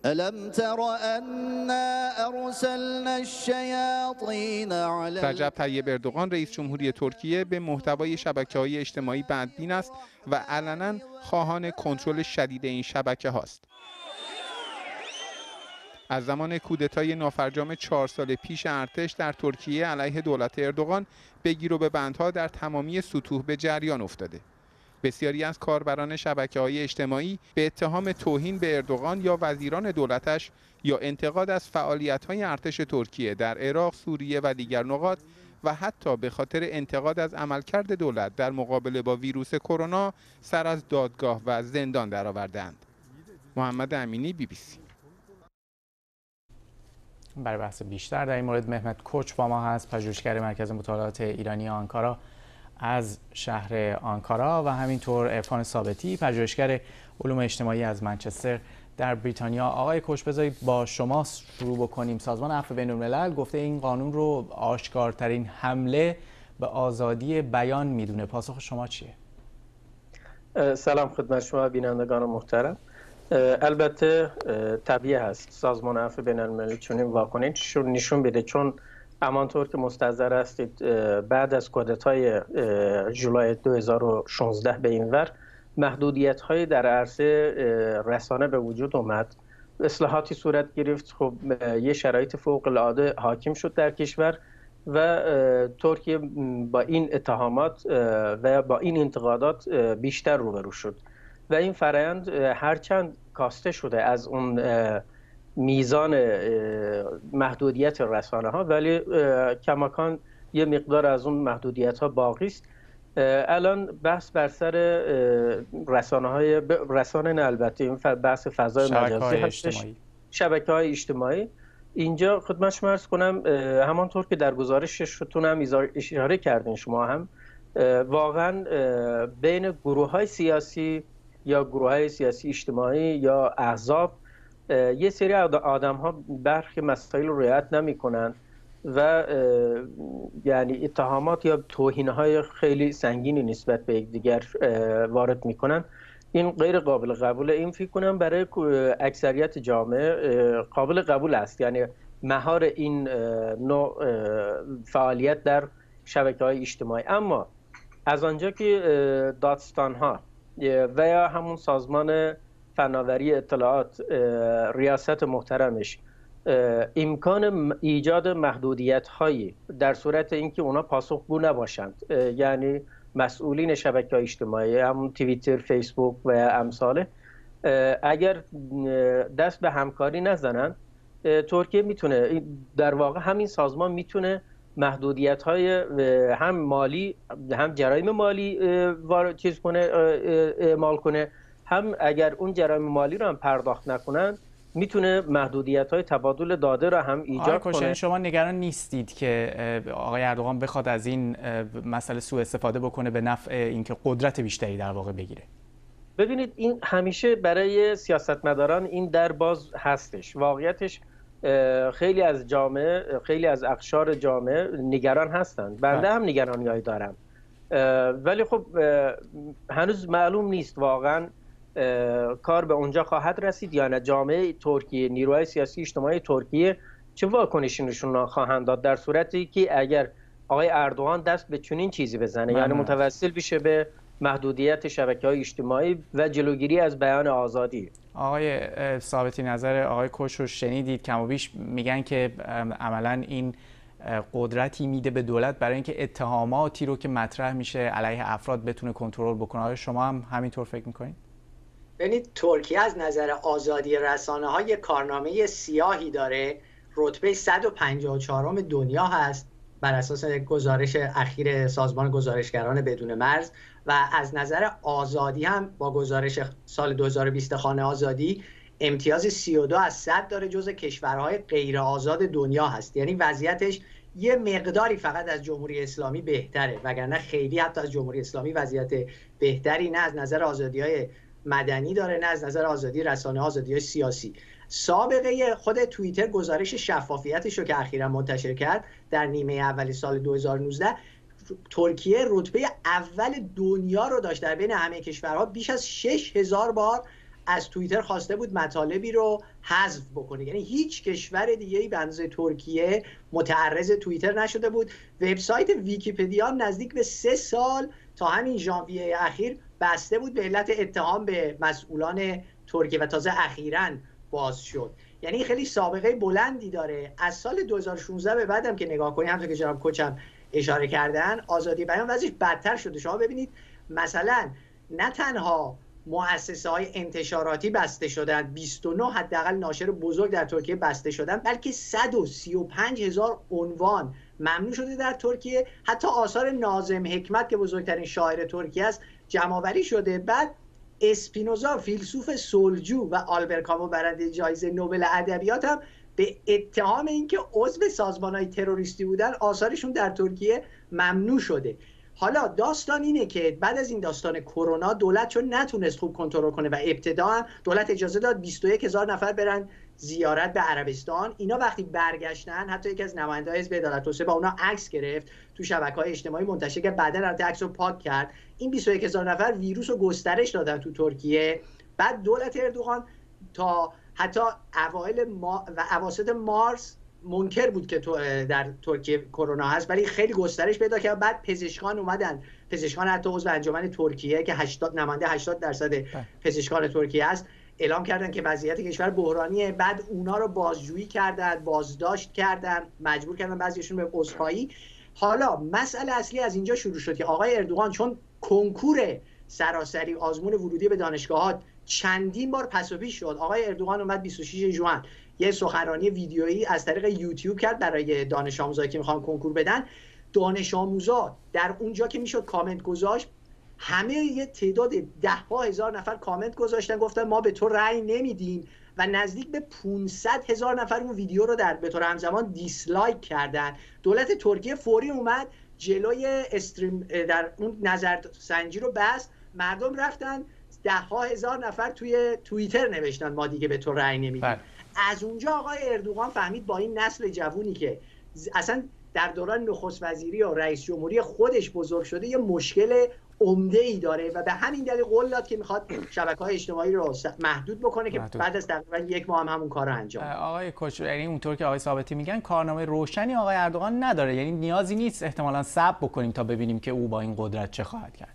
ألم تر أنا أرسلنا الشياطين على رجب طیب اردوغان رئیس جمهوری ترکیه به محتوای شبکه های اجتماعی بدبین است و علنا خواهان کنترل شدید این شبکه هاست. از زمان کودتای نافرجام چهار سال پیش ارتش در ترکیه علیه دولت اردوغان بگیر و به بندها در تمامی سطوح به جریان افتاده. بسیاری از کاربران شبکه های اجتماعی به اتهام توهین به اردوغان یا وزیران دولتش یا انتقاد از فعالیت های ارتش ترکیه در عراق، سوریه و دیگر نقاط و حتی به خاطر انتقاد از عملکرد دولت در مقابله با ویروس کرونا سر از دادگاه و زندان درآوردند. محمد امینی بی بی سی برای بحث بیشتر در این مورد مهمت کوچ با ما هست پژوهشگر مرکز مطالعات ایرانی آنکارا از شهر آنکارا و همینطور ارفان ثابتی پژوهشگر علوم اجتماعی از منچستر در بریتانیا. آقای کوچ بذارید با شما شروع بکنیم. سازمان عفو بین الملل گفته این قانون رو آشکارترین حمله به آزادی بیان می‌دونه. پاسخ شما چیه؟ سلام خدمت شما بینندگان محترم. البته طبیعی هست سازمان عفو بین الملل چون این واکنش نشون بده چون همانطور که مستظر هستید بعد از کودتای جولای 2016 به این ور محدودیت های در عرصه رسانه به وجود اومد. اصلاحاتی صورت گرفت. خب یه شرایط فوق العاده حاکم شد در کشور و ترکیه با این اتهامات و با این انتقادات بیشتر روبرو شد. و این فرایند هرچند کاسته شده از اون میزان محدودیت رسانه ها ولی کماکان یه مقدار از اون محدودیت ها باقی است. الان بحث بر سر رسانه های رسانه نه البته این بحث فضای مجازی هستش. شبکه های اجتماعی. اینجا خدمت شما ارز کنم همانطور که در گزارشتون هم اشاره کردین شما هم واقعا بین گروه های سیاسی یا گروه های سیاسی اجتماعی یا احزاب یه سری آدم ها برخی مسائل رو رعایت نمی کنن و یعنی اتهامات یا توهین های خیلی سنگینی نسبت به یکدیگر وارد می‌کنن. این غیر قابل قبول این فکر کنم برای اکثریت جامعه قابل قبول است. یعنی مهار این نوع فعالیت در شبکه های اجتماعی. اما از آنجا که دادستان ها و یا همون سازمان فناوری اطلاعات ریاست محترمش. امکان ایجاد محدودیت هایی در صورت اینکه اونا پاسخگو نباشند. یعنی مسئولین شبکه های اجتماعی همون توییتر فیسبوک و امثاله اگر دست به همکاری نزنند ترکیه می‌تونه در واقع همین سازمان می‌تونه محدودیت های هم مالی هم جرایم مالی چیز کنه اعمال کنه. هم اگر اون جرایم مالی رو هم پرداخت نکنن می‌تونه محدودیت های تبادل داده را هم ایجاد کنه. شما نگران نیستید که آقای اردوغان بخواد از این مسئله سوء استفاده بکنه به نفع اینکه قدرت بیشتری در واقع بگیره؟ ببینید این همیشه برای سیاستمداران این در باز هستش. واقعیتش خیلی از جامعه خیلی از اقشار جامعه نگران هستند بنده هم نگرانیهایی دارم. ولی خب هنوز معلوم نیست واقعا کار به اونجا خواهد رسید یا نه؟ جامعه ترکیه نیروهای سیاسی اجتماعی ترکیه چه واکنشی نشون خواهند داد؟ در صورتی که اگر آقای اردوغان دست به چنین چیزی بزنه یعنی متوسل بشه به محدودیت شبکه های اجتماعی و جلوگیری از بیان آزادی. آقای ثابتی نظر آقای کوش رو شنیدید؟ کم و بیش میگن که عملا این قدرتی میده به دولت برای اینکه اتهاماتی رو که مطرح میشه علیه افراد بتونه کنترل بکنه. آیا شما هم همینطور فکر می‌کنید؟ ببینید ترکیه از نظر آزادی رسانه های کارنامه سیاهی داره. رتبه 154 دنیا هست بر اساس گزارش اخیر سازمان گزارشگران بدون مرز و از نظر آزادی هم با گزارش سال 2020 خانه آزادی امتیاز 32 از 100 داره جز کشورهای غیر آزاد دنیا هست. یعنی وضعیتش یه مقداری فقط از جمهوری اسلامی بهتره وگرنه خیلی حتی از جمهوری اسلامی وضعیت بهتری نه از نظر آزادی های مدنی داره نه از نظر آزادی رسانه آزادی های سیاسی. سابقه خود توییتر گزارش شفافیتش رو که اخیرا منتشر کرد در نیمه اولی سال 2019 ترکیه رتبه اول دنیا رو داشت. در بین همه کشورها بیش از 6000 بار از توییتر خواسته بود مطالبی رو حذف بکنه. یعنی هیچ کشور دیگه ای به ترکیه متعرض توییتر نشده بود. وبسایت ویکیپدیا نزدیک به سه سال تا همین ژانویه اخیر بسته بود به علت اتهام به مسئولان ترکیه و تازه اخیرا باز شد. یعنی خیلی سابقه بلندی داره. از سال 2016 به بعدم که نگاه کنیم همونطور که جناب کوچم اشاره کردن آزادی بیان وضعش بدتر شده شما ببینید مثلا نه تنها مؤسسه های انتشاراتی بسته شدن 29 حداقل ناشر بزرگ در ترکیه بسته شدن بلکه 135 هزار عنوان ممنوع شده در ترکیه. حتی آثار نازم حکمت که بزرگترین شاعر ترکیه است جمعآوری شده بعد اسپینوزا فیلسوف سولجو و آلبر کامو برنده جایزه نوبل ادبیات هم به اتهام اینکه عضو سازمان های تروریستی بودن آثارشون در ترکیه ممنوع شده. حالا داستان اینه که بعد از این داستان کرونا دولت چون نتونست خوب کنترل کنه و ابتدا دولت اجازه داد 21 هزار نفر برن زیارت به عربستان. اینا وقتی برگشتن حتی یکی از نماینده حزب عدالت توسعه با اونا عکس گرفت تو شبکه های اجتماعی منتشر که بعدا البته عکس رو پاک کرد. این 21 هزار نفر ویروس رو گسترش دادن تو ترکیه. بعد دولت اردوغان تا حتی اوایل ما و اواسط مارس منکر بود که تو در ترکیه کرونا هست ولی خیلی گسترش پیدا کرد. بعد پزشکان اومدن. پزشکان حتی عضو انجمن ترکیه که 80 نماینده 80 درصد بله. پزشکان ترکیه است اعلام کردن که وضعیت کشور بحرانیه. بعد اونا رو بازجویی کردن بازداشت کردن مجبور کردن بعضیشون به عذرخواهی. حالا مسئله اصلی از اینجا شروع شد که آقای اردوغان چون کنکور سراسری آزمون ورودی به دانشگاهات چندین بار پس و شد. آقای اردوغان اومد 26 ژوئن یه سخنرانی ویدیویی از طریق یوتیوب کرد برای دانش آموزایی که می‌خوان کنکور بدن. دانش آموزا در اونجا که می‌شد کامنت گذاشت همه یه تعداد ده ها هزار نفر کامنت گذاشتن گفتن ما به تو رأی نمیدیم. و نزدیک به 500 هزار نفر اون ویدیو رو در به طور همزمان دیسلایک کردن. دولت ترکیه فوری اومد جلوی استریم در اون نظر سنجی رو بست. مردم رفتن ده ها هزار نفر توی توییتر نوشتن ما دیگه به تو رأی نمیدیم. بله. از اونجا آقای اردوغان فهمید با این نسل جوونی که اصلا در دوران نخست وزیری و رئیس جمهوری خودش بزرگ شده یه مشکل عمده ای داره و به همین دلیل قول داد که می‌خواد شبکه های اجتماعی رو محدود بکنه که بعد از تقریبا یک ماه هم همون کار رو انجام آقای کوچ یعنی اونطور که آقای ثابتی میگن کارنامه روشنی آقای اردوغان نداره. یعنی نیازی نیست احتمالا صبر بکنیم تا ببینیم که او با این قدرت چه خواهد کرد.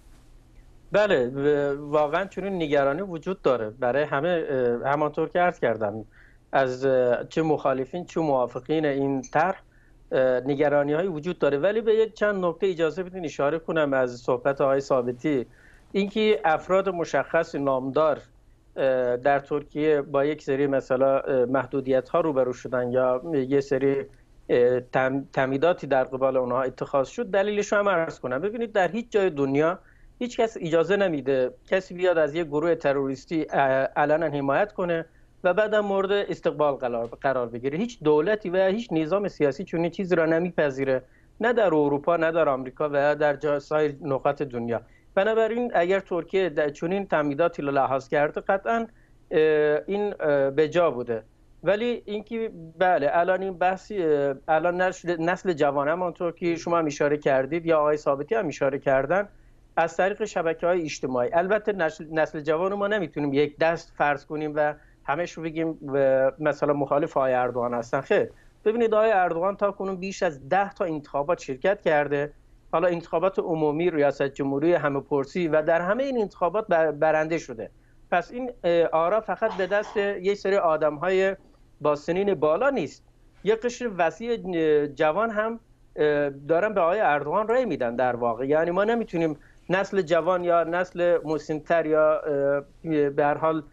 بله واقعا چون نگرانی وجود داره. برای همه همانطور که عرض کردم از چه مخالفین چه موافقین این طرح نگرانی های وجود داره. ولی به یک چند نکته اجازه بدین اشاره کنم از صحبت آقای ثابتی. اینکه افراد مشخص نامدار در ترکیه با یک سری مثلا محدودیت ها روبرو شدن یا یه سری تمیداتی در قبال اونها اتخاذ شد دلیلش هم عرض کنم. ببینید در هیچ جای دنیا هیچ کس اجازه نمیده کسی بیاد از یک گروه تروریستی علنا حمایت کنه. و بعد مورد استقبال قرار بگیره. هیچ دولتی و هیچ نظام سیاسی چنین چیزی را نمیپذیره. نه در اروپا نه در آمریکا و در سایر نقاط دنیا. بنابراین اگر ترکیه در چنین تمیداتی را لحاظ کرده قطعا این به جا بوده. ولی اینکه بله الان این بحثی الان نسل جوان همانطور که شما هم اشاره کردید یا آقای ثابتی هم اشاره کردن از طریق شبکه های اجتماعی. البته نسل جوان ما نمی‌تونیم یک دست فرض کنیم و همش رو بگیم مثلا مخالف آقای اردوغان هستن. خیر ببینید آقای اردوغان تا کنون بیش از ده تا انتخابات شرکت کرده. حالا انتخابات عمومی ریاست جمهوری همه پرسی و در همه این انتخابات برنده شده. پس این آرا فقط به دست یک سری آدم های با سنین بالا نیست. یک قشر وسیع جوان هم دارن به آقای اردوغان رای میدن در واقع. یعنی ما نمی‌تونیم نسل جوان یا نسل مسنتر یا به هر حال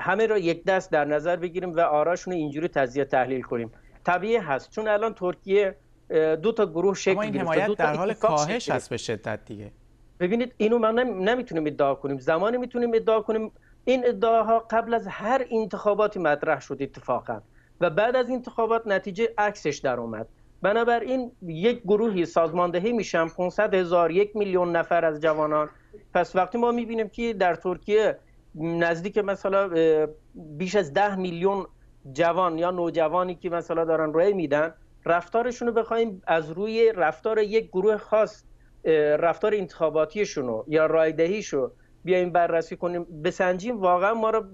همه را یک دست در نظر بگیریم و آراشون اینجوری تجزیه تحلیل کنیم. طبیعی هست. چون الان ترکیه دو تا گروه شکل گرفته این حمایت در حال کاهش هست به شدت دیگه. ببینید اینو ما نمی‌تونیم ادعا کنیم. زمانی می‌تونیم ادعا کنیم. این ادعاها قبل از هر انتخاباتی مطرح شد اتفاقا. و بعد از انتخابات نتیجه عکسش در اومد. بنابراین یک گروهی سازماندهی میشن 500 هزار یک میلیون نفر از جوانان. پس وقتی ما می‌بینیم که در ترکیه نزدیک مثلا بیش از ده میلیون جوان یا نوجوانی که مثلا دارن رای میدن رفتارشون رو بخوایم از روی رفتار یک گروه خاص رفتار انتخاباتیشون یا رایدهیشو بیایم بررسی کنیم بسنجیم واقعا ما رو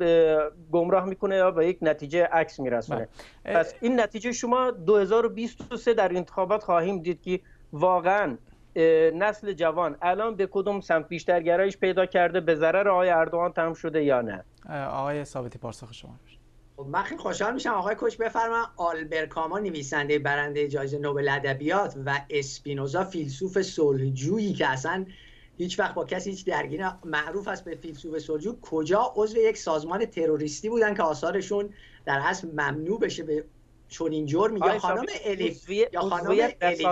گمراه می‌کنه یا به یک نتیجه عکس میرسونه بله. پس این نتیجه شما 2023 در انتخابات خواهیم دید که واقعا نسل جوان الان به کدوم سمت بیشتر گرایش پیدا کرده به ضرر آقای اردوغان تمام شده یا نه؟ آقای ثابتی پاسخ شما خب من خیلی خوشحال میشم. آقای کوچ بفرما. آلبر کاما نویسنده برنده جایزه نوبل ادبیات و اسپینوزا فیلسوف صلحجویی که اصلا هیچ وقت با کسی هیچ درگیری معروف است به فیلسوف صلحجو. کجا عضو یک سازمان تروریستی بودن که آثارشون در اصل ممنوع بشه به چنین جرمی؟ یا خانم الیف یا خانم الیف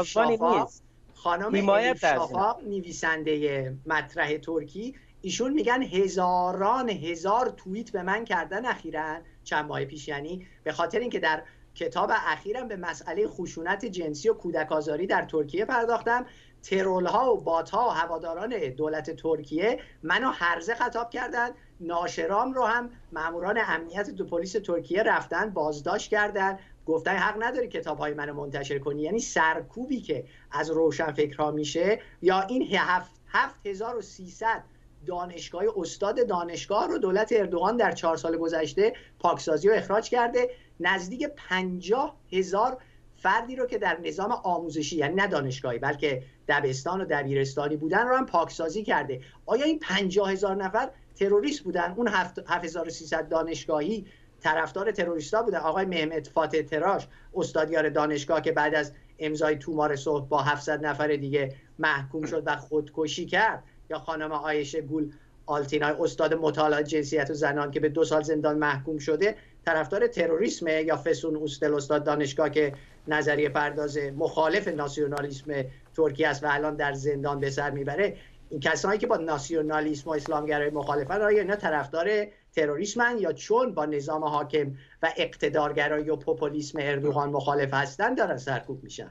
خانم شافاق نویسنده مطرح ترکی ایشون میگن هزاران هزار توییت به من کردن اخیرا چند ماه پیش. یعنی به خاطر اینکه در کتاب اخیرم به مسئله خشونت جنسی و کودک آزاری در ترکیه پرداختم ترول ها و بات ها و هواداران دولت ترکیه منو هرزه خطاب کردن ناشرام رو هم ماموران امنیت دو پلیس ترکیه رفتن بازداشت کردن گفتن حق نداری کتاب های منو منتشر کنی. یعنی سرکوبی که از روشن فکرها میشه یا این هفت 7300 دانشگاه استاد دانشگاه رو دولت اردوغان در چهار سال گذشته پاکسازی و اخراج کرده. نزدیک پنجاه هزار فردی رو که در نظام آموزشی یعنی نه دانشگاهی بلکه دبستان و دبیرستانی بودن رو هم پاکسازی کرده. آیا این پنجاه هزار نفر تروریست بودن؟ اون 7300 دانشگاهی طرفدار تروریستا بودن آقای محمد فاتح تراش استادیار دانشگاه که بعد از امضای تومار صبح با 700 نفر دیگه محکوم شد و خودکشی کرد. یا خانم آیشه گول آلتینای استاد مطالعه جنسیت و زنان که به دو سال زندان محکوم شده طرفدار تروریسم یا فسون اوستل استاد دانشگاه که نظریه پرداز مخالف ناسیونالیسم ترکیه است و الان در زندان به سر می‌بره. این کسانی که با ناسیونالیسم و اسلامگرای مخالفن آیا اینا طرفدار تروریسمن یا چون با نظام حاکم و اقتدارگرایی و پوپولیسم اردوغان مخالف هستن دارن سرکوب میشن؟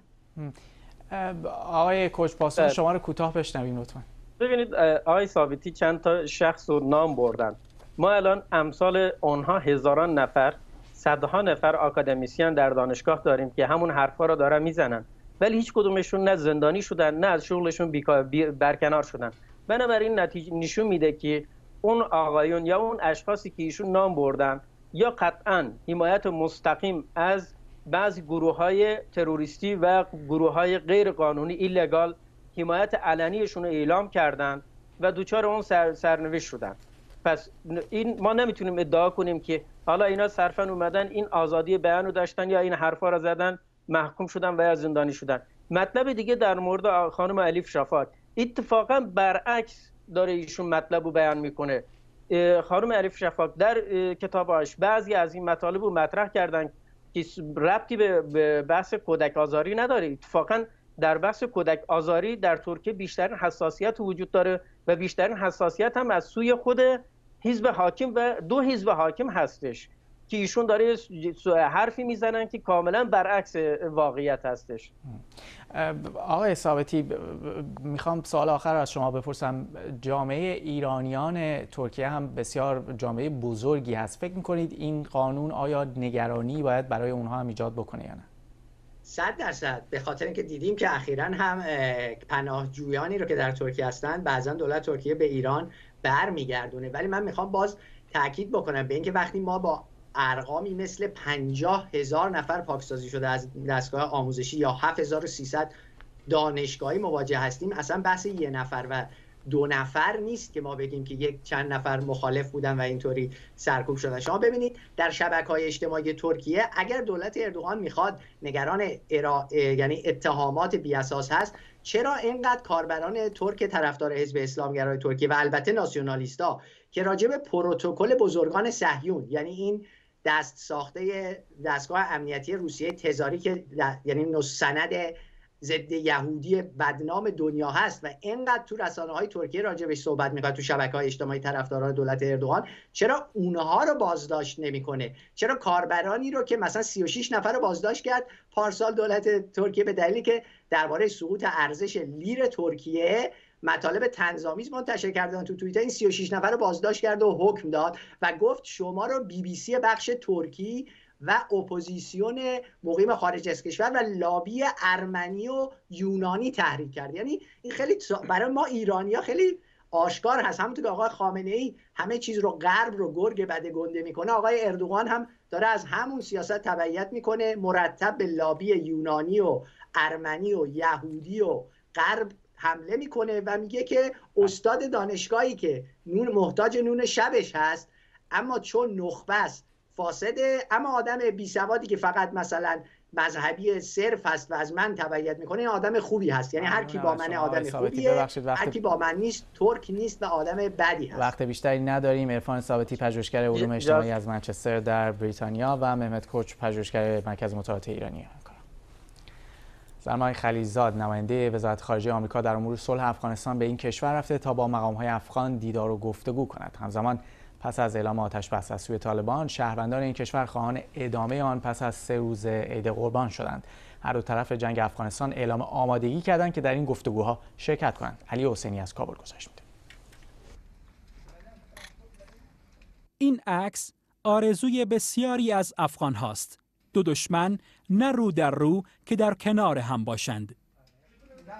آقای کوچ پاسخ شما رو کوتاه بشنویم لطفا. ببینید آقای ثابتی چند تا شخص و نام بردن. ما الان امثال اونها هزاران نفر صدها نفر آکادمیسیان در دانشگاه داریم که همون حرفا رو دارن می‌زنن. ولی هیچ کدومشون نه زندانی شدن نه از شغلشون برکنار شدن. بنابراین نتیجه نشون میده که اون آقایون یا اون اشخاصی که ایشون نام بردن یا قطعا حمایت مستقیم از بعضی گروه های تروریستی و گروه های غیر قانونی ایلگال حمایت علنیشون رو اعلام کردن و دوچار اون سر، سرنوشت شدن. پس این ما نمی‌تونیم ادعا کنیم که حالا اینا صرفا اومدن این آزادی بیان رو داشتن یا این حرفا رو زدن. محکوم شدن و یا زندانی شدن. مطلب دیگه در مورد خانم علیف شفاق اتفاقا برعکس داره ایشون مطلب رو بیان می‌کنه. خانم علیف شفاق در کتاباش بعضی از این مطالب رو مطرح کردن که ربطی به بحث کودک آزاری نداره. اتفاقا در بحث کودک آزاری در ترکیه بیشترین حساسیت وجود داره و بیشترین حساسیت هم از سوی خود حزب حاکم و دو حزب حاکم هستش. که ایشون داره حرفی می‌زنن که کاملا برعکس واقعیت هستش. آقای ثابتی می‌خوام سوال آخر از شما بپرسم. جامعه ایرانیان ترکیه هم بسیار جامعه بزرگی هست. فکر می‌کنید این قانون آیا نگرانی باید برای اونها هم ایجاد بکنه یا نه؟ صد درصد. به خاطر اینکه دیدیم که اخیرا هم پناهجویانی رو که در ترکیه هستند بعضا دولت ترکیه به ایران برمیگردونه. ولی من می‌خوام باز تاکید بکنم به اینکه وقتی ما با ارقامی مثل 50 هزار نفر پاکسازی شده از دستگاه آموزشی یا 7300 دانشگاهی مواجه هستیم. اصلا بحث یه نفر و دو نفر نیست که ما بگیم که یک چند نفر مخالف بودن و اینطوری سرکوب شدن. شما ببینید در شبکه های اجتماعی ترکیه اگر دولت اردوغان می‌خواد نگران ارا... یعنی اتهامات بیاساس هست چرا اینقدر کاربران ترک طرفدار حزب اسلامگرای ترکیه و البته ناسیونالیستا که راجع به پروتکل بزرگان صهیون یعنی این دست ساخته دستگاه امنیتی روسیه تزاری که یعنی سند ضد یهودی بدنام دنیا هست و اینقدر تو رسانه های ترکیه راجبش صحبت می‌کنه تو شبکه های اجتماعی طرفداران دولت اردوغان چرا اونها رو بازداشت نمی‌کنه؟ چرا کاربرانی رو که مثلا 36 نفر رو بازداشت کرد پارسال دولت ترکیه به دلیلی که درباره سقوط ارزش لیر ترکیه مطالب طنزآمیز منتشر کردن تو توییتر. این 36 نفر رو بازداشت کرد و حکم داد و گفت شما رو بی بی سی بخش ترکی و اپوزیسیون مقیم خارج از کشور و لابی ارمنی و یونانی تحریک کرد. یعنی این خیلی برای ما ایرانی ها خیلی آشکار هست. همونطور که آقای خامنه ای همه چیز رو غرب رو گرگ بده گنده می‌کنه آقای اردوغان هم داره از همون سیاست تبعیت می‌کنه مرتب به لابی یونانی و ارمنی و یهودی و غرب حمله می‌کنه و میگه که استاد دانشگاهی که نون محتاج نون شبش هست اما چون نخبه است فاسده. اما آدم بی سوادی که فقط مثلا مذهبی صرف هست و از من تبعیت می‌کنه این آدم خوبی هست. یعنی هر کی با من آدم خوبیه هر کی با من نیست ترک نیست و آدم بدی هست. وقت بیشتری نداریم. عرفان ثابتی پژوهشگر علوم اجتماعی از منچستر در بریتانیا و مهمت کوچ پژوهشگر مرکز مطالعات ایرانی زلمای خلیزاد نماینده وزارت خارجه آمریکا در امور صلح افغانستان به این کشور رفته تا با مقام های افغان دیدار و گفتگو کند. همزمان پس از اعلام آتش بس از سوی طالبان شهروندان این کشور خواهان ادامه آن پس از سه روز عید قربان شدند. هر دو طرف جنگ افغانستان اعلام آمادگی کردند که در این گفتگوها شرکت کنند. علی حسینی از کابل گزارش میده. این عکس آرزوی بسیاری از افغان هاست دو دشمن نه رو در رو که در کنار هم باشند.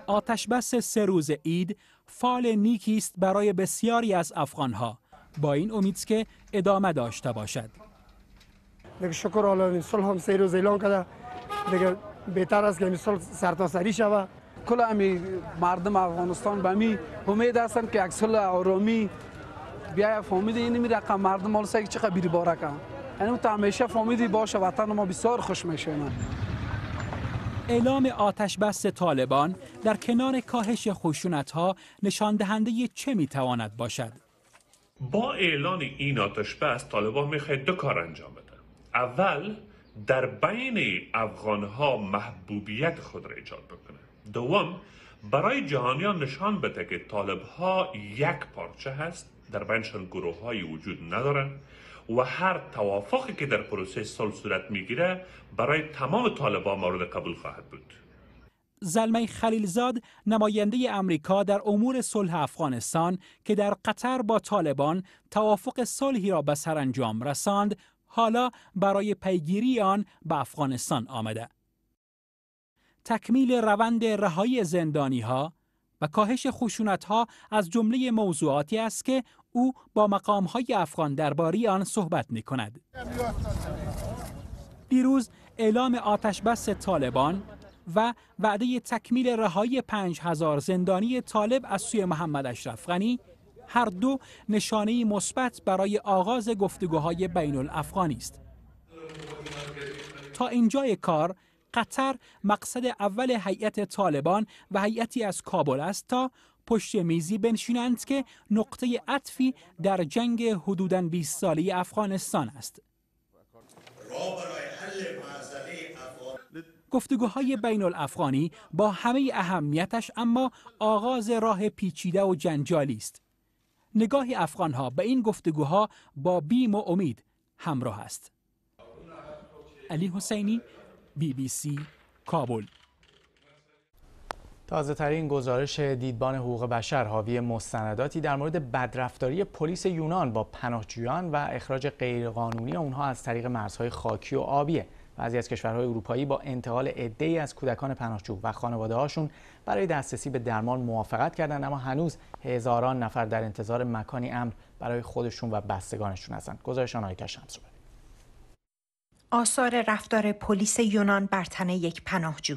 آتش بس سه روز عید فال نیکی است برای بسیاری از افغانها. با این امید که ادامه داشته باشد. دیگه شکر الله صلح هم سه روز اعلان کرده. دیگه بهتر است که این سال سرتاسری شود کل امی مردم افغانستان به می امید هستند که اکسل آرامی بیای فامید این می رقم مردم مال سگ چقدر بیری باره کن. یعنی تو همیشه فامیدی باشه وطن ما بسیار خوش میشه اعلام آتش بس طالبان در کنار کاهش خشونت ها نشان دهنده چه می تواند باشد؟ با اعلان این آتش بس طالبان می‌خواد دو کار انجام بده اول در بین افغان ها محبوبیت خود را ایجاد بکنه. دوم برای جهانیان نشان بده که طالب ها یک پارچه هست در بینشان گروه های وجود ندارن. و هر توافقی که در پروسه صلح صورت می‌گیره برای تمام طالبان مورد قبول خواهد بود. زلمه خلیلزاد نماینده امریکا در امور صلح افغانستان که در قطر با طالبان توافق صلحی را به سرانجام رساند حالا برای پیگیری آن به افغانستان آمده. تکمیل روند رهایی زندانی ها و کاهش خشونت ها از جمله موضوعاتی است که او با مقام های افغان درباره آن صحبت می کند. دیروز اعلام آتش بس طالبان و وعده تکمیل رهایی پنج هزار زندانی طالب از سوی محمد اشرف غنی هر دو نشانه مثبت برای آغاز گفتگوهای بین الافغانی است. تا اینجای کار قطر مقصد اول هیئت طالبان و هیئتی از کابل است تا پشت میزی بنشینند که نقطه عطفی در جنگ حدوداً 20 ساله افغانستان است. گفتگوهای بین الافغانی با همه اهمیتش اما آغاز راه پیچیده و جنجالی است. نگاه افغانها به این گفتگوها با بیم و امید همراه است. علی حسینی بی بی سی کابل تازه ترین گزارش دیدبان حقوق بشر حاوی مستنداتی در مورد بدرفتاری پلیس یونان با پناهجویان و اخراج غیرقانونی اونها از طریق مرزهای خاکی و آبیه. بعضی از کشورهای اروپایی با انتقال عده‌ای از کودکان پناهجو و خانواده هاشون برای دسترسی به درمان موافقت کردند اما هنوز هزاران نفر در انتظار مکانی امن برای خودشون و بستگانشون هستند. گزارش آنایتا شمس رو آثار رفتار پلیس یونان بر تن یک پناهجو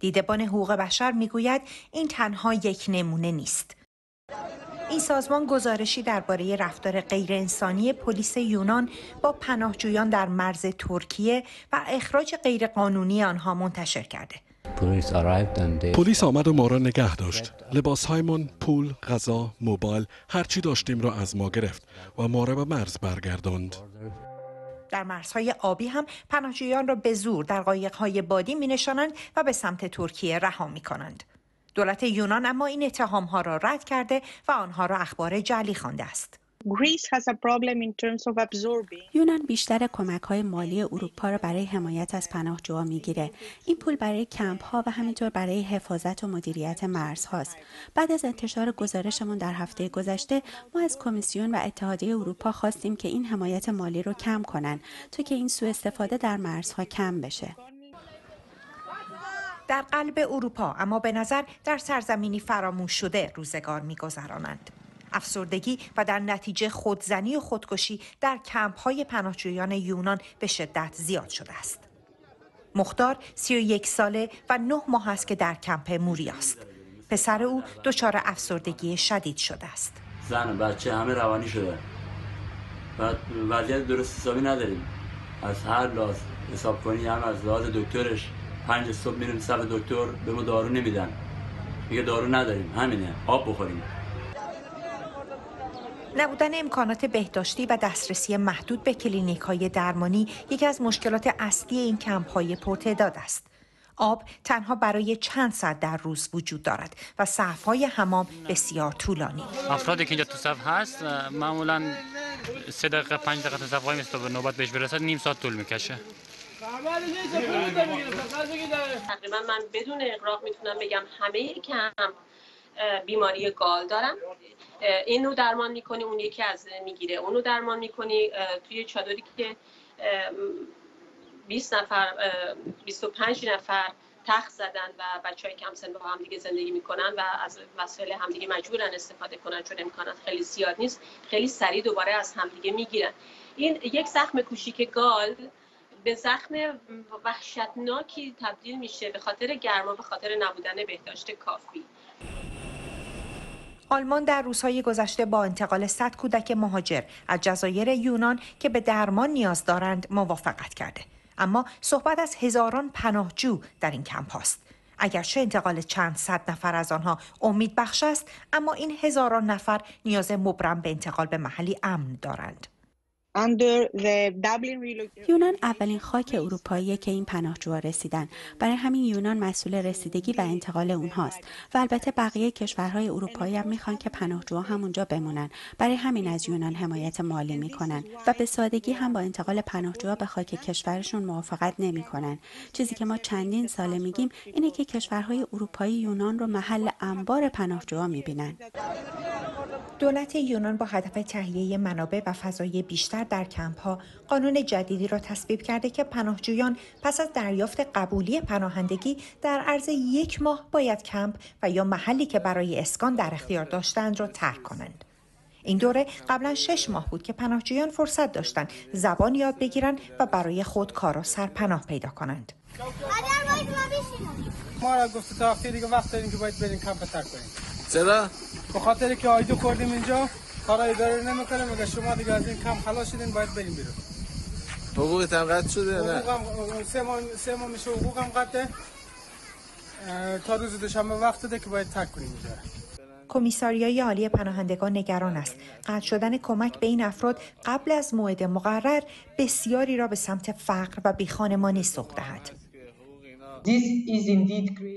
دیدبان حقوق بشر می‌گوید این تنها یک نمونه نیست. این سازمان گزارشی درباره رفتار غیرانسانی پلیس یونان با پناهجویان در مرز ترکیه و اخراج غیرقانونی آنها منتشر کرده. پلیس آمد و ما را نگه داشت. لباس هایمان، پول، غذا، موبایل، هرچی داشتیم را از ما گرفت و ما را به مرز برگرداند. در مرزهای آبی هم پناهجویان را به زور در قایقهای بادی می نشانند و به سمت ترکیه رها می کنند. دولت یونان اما این اتهام ها را رد کرده و آنها را اخبار جعلی خوانده است. یونان بیشتر کمک های مالی اروپا را برای حمایت از پناهجوها می‌گیره. این پول برای کمپ ها و همینطور برای حفاظت و مدیریت مرز هاست. بعد از انتشار گزارشمون در هفته گذشته ما از کمیسیون و اتحادیه اروپا خواستیم که این حمایت مالی رو کم کنن تا که این سوء استفاده در مرزها کم بشه. در قلب اروپا اما به نظر در سرزمینی فراموش شده روزگار میگذرانند. افسردگی و در نتیجه خودزنی و خودکشی در کمپ های پناهجویان یونان به شدت زیاد شده است. مختار سی و یک ساله و نه ماه است که در کمپ موری است. پسر او دچار افسردگی شدید شده است. زن و بچه همه روانی شده. و وضعیت درست حسابی نداریم. از هر لحاظ حساب کنی هم از لحاظ دکترش پنج صبح میریم سر دکتر به ما دارو نمیدن. میگه دارو نداریم همینه آب بخوریم نبودن امکانات بهداشتی و دسترسی محدود به کلینیک های درمانی یکی از مشکلات اصلی این کمپ های پرتعداد است. آب تنها برای چند ساعت در روز وجود دارد و صف های حمام بسیار طولانی. افرادی که اینجا تو صف هست معمولا سه دقیقه پنج دقیقه تو صف وای به نوبت بهش برسد نیم ساعت طول می‌کشه. تقریبا من بدون اقراق می‌تونم بگم همه کم بیماری گال دارم. اینو درمان می‌کنی اون یکی از می‌گیره. اونو درمان می‌کنی توی چادری که 20 نفر 25 نفر تخت زدن و بچه های کم سن با هم دیگه زندگی می‌کنن و از وسایل همدیگه مجبورن استفاده کنن چون امکانات خیلی زیاد نیست. خیلی سریع دوباره از همدیگه می‌گیرن. این یک زخم کوچیک گال به زخم وحشتناکی تبدیل میشه به خاطر گرما به خاطر نبودن بهداشت کافی. آلمان در روزهای گذشته با انتقال 100 کودک مهاجر از جزایر یونان که به درمان نیاز دارند موافقت کرده. اما صحبت از هزاران پناهجو در این کمپ هاست. اگرچه انتقال چند صد نفر از آنها امید بخش است اما این هزاران نفر نیاز مبرم به انتقال به محلی امن دارند. یونان اولین خاک اروپایی که این پناهجوها رسیدن. برای همین یونان مسئول رسیدگی و انتقال اونهاست. و البته بقیه کشورهای اروپایی هم می‌خوان که پناهجوها همونجا بمونن. برای همین از یونان حمایت مالی می‌کنن و به سادگی هم با انتقال پناهجوها به خاک کشورشون موافقت نمی‌کنن. چیزی که ما چندین ساله میگیم اینه که کشورهای اروپایی یونان رو محل انبار پناهجوها می‌بینن. دولت یونان با هدف تهیه منابع و فضای بیشتر در کمپ ها قانون جدیدی را تصویب کرده که پناهجویان پس از دریافت قبولی پناهندگی در عرض یک ماه باید کمپ و یا محلی که برای اسکان در اختیار داشتند را ترک کنند. این دوره قبلا شش ماه بود که پناهجویان فرصت داشتند زبان یاد بگیرند و برای خود کار و سرپناه پیدا کنند. ما را گفته تا دیگه وقت داریم که باید بریم کمپ ترک کنیم. چرا؟ به خاطر که آیدو کردیم اینجا کار اداره نمی‌کنه مگه شما دیگه از این کم خلاص شدین باید بریم بیرون. حقوقت هم قطع شده نه؟ حقوقم سه ماه سه ماه میشه حقوقم قطعه تا روز دوشنبه وقت ده که باید تک کنیم اینجا. کمیساریای عالی پناهندگان نگران است. قطع شدن کمک به این افراد قبل از موعد مقرر بسیاری را به سمت فقر و بیخانمانی سوق دهد.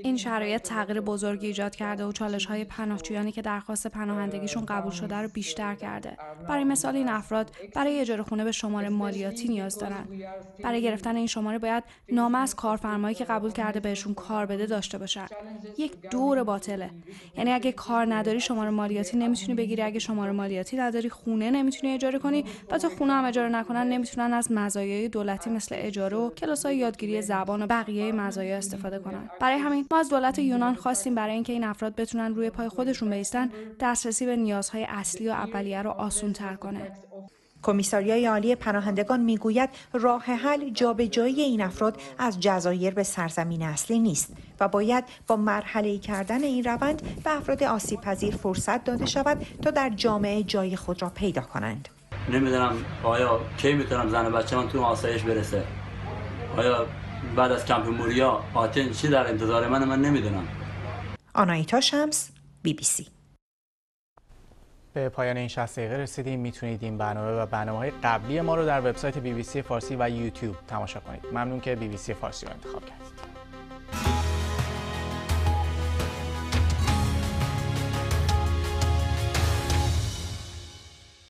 این شرایط تغییر بزرگی ایجاد کرده و چالش های پناهجویانی که درخواست پناهندگیشون قبول شده رو بیشتر کرده. برای مثال این افراد برای اجاره خونه به شماره مالیاتی نیاز دارن. برای گرفتن این شماره باید نامه از کارفرمایی که قبول کرده بهشون کار بده داشته باشن. یک دور باطله. یعنی اگه کار نداری شماره مالیاتی نمی‌تونی بگیری، اگه شماره مالیاتی نداری خونه نمی‌تونی اجاره کنی و تا خونه هم اجاره نکنن نمی‌تونن از مزایای دولتی مثل اجاره و کلاسای یادگیری زبان و بقیه مزایا استفاده کنند. برای همین ما از دولت یونان خواستیم برای اینکه این افراد بتونن روی پای خودشون بیستن دسترسی به نیازهای اصلی و اولیه رو آسون تر کنه. کمیساریای عالی پناهندگان می‌گوید راه حل جابجایی این افراد از جزایر به سرزمین اصلی نیست و باید با مرحله کردن این روند به افراد آسیب پذیر فرصت داده شود تا در جامعه جای خود را پیدا کنند. نمی‌دونم آیا کی می‌تونم زن و بچه من تو آسایش برسه آیا بعد از کمپ موریا آتن چی در انتظار من من نمی‌دونم. آنایتا شمس بی بی سی. به پایان این 60 دقیقه رسیدیم. می‌تونید این برنامه و برنامه های قبلی ما رو در وبسایت بی بی سی فارسی و یوتیوب تماشا کنید. ممنون که بی بی سی فارسی رو انتخاب کردید.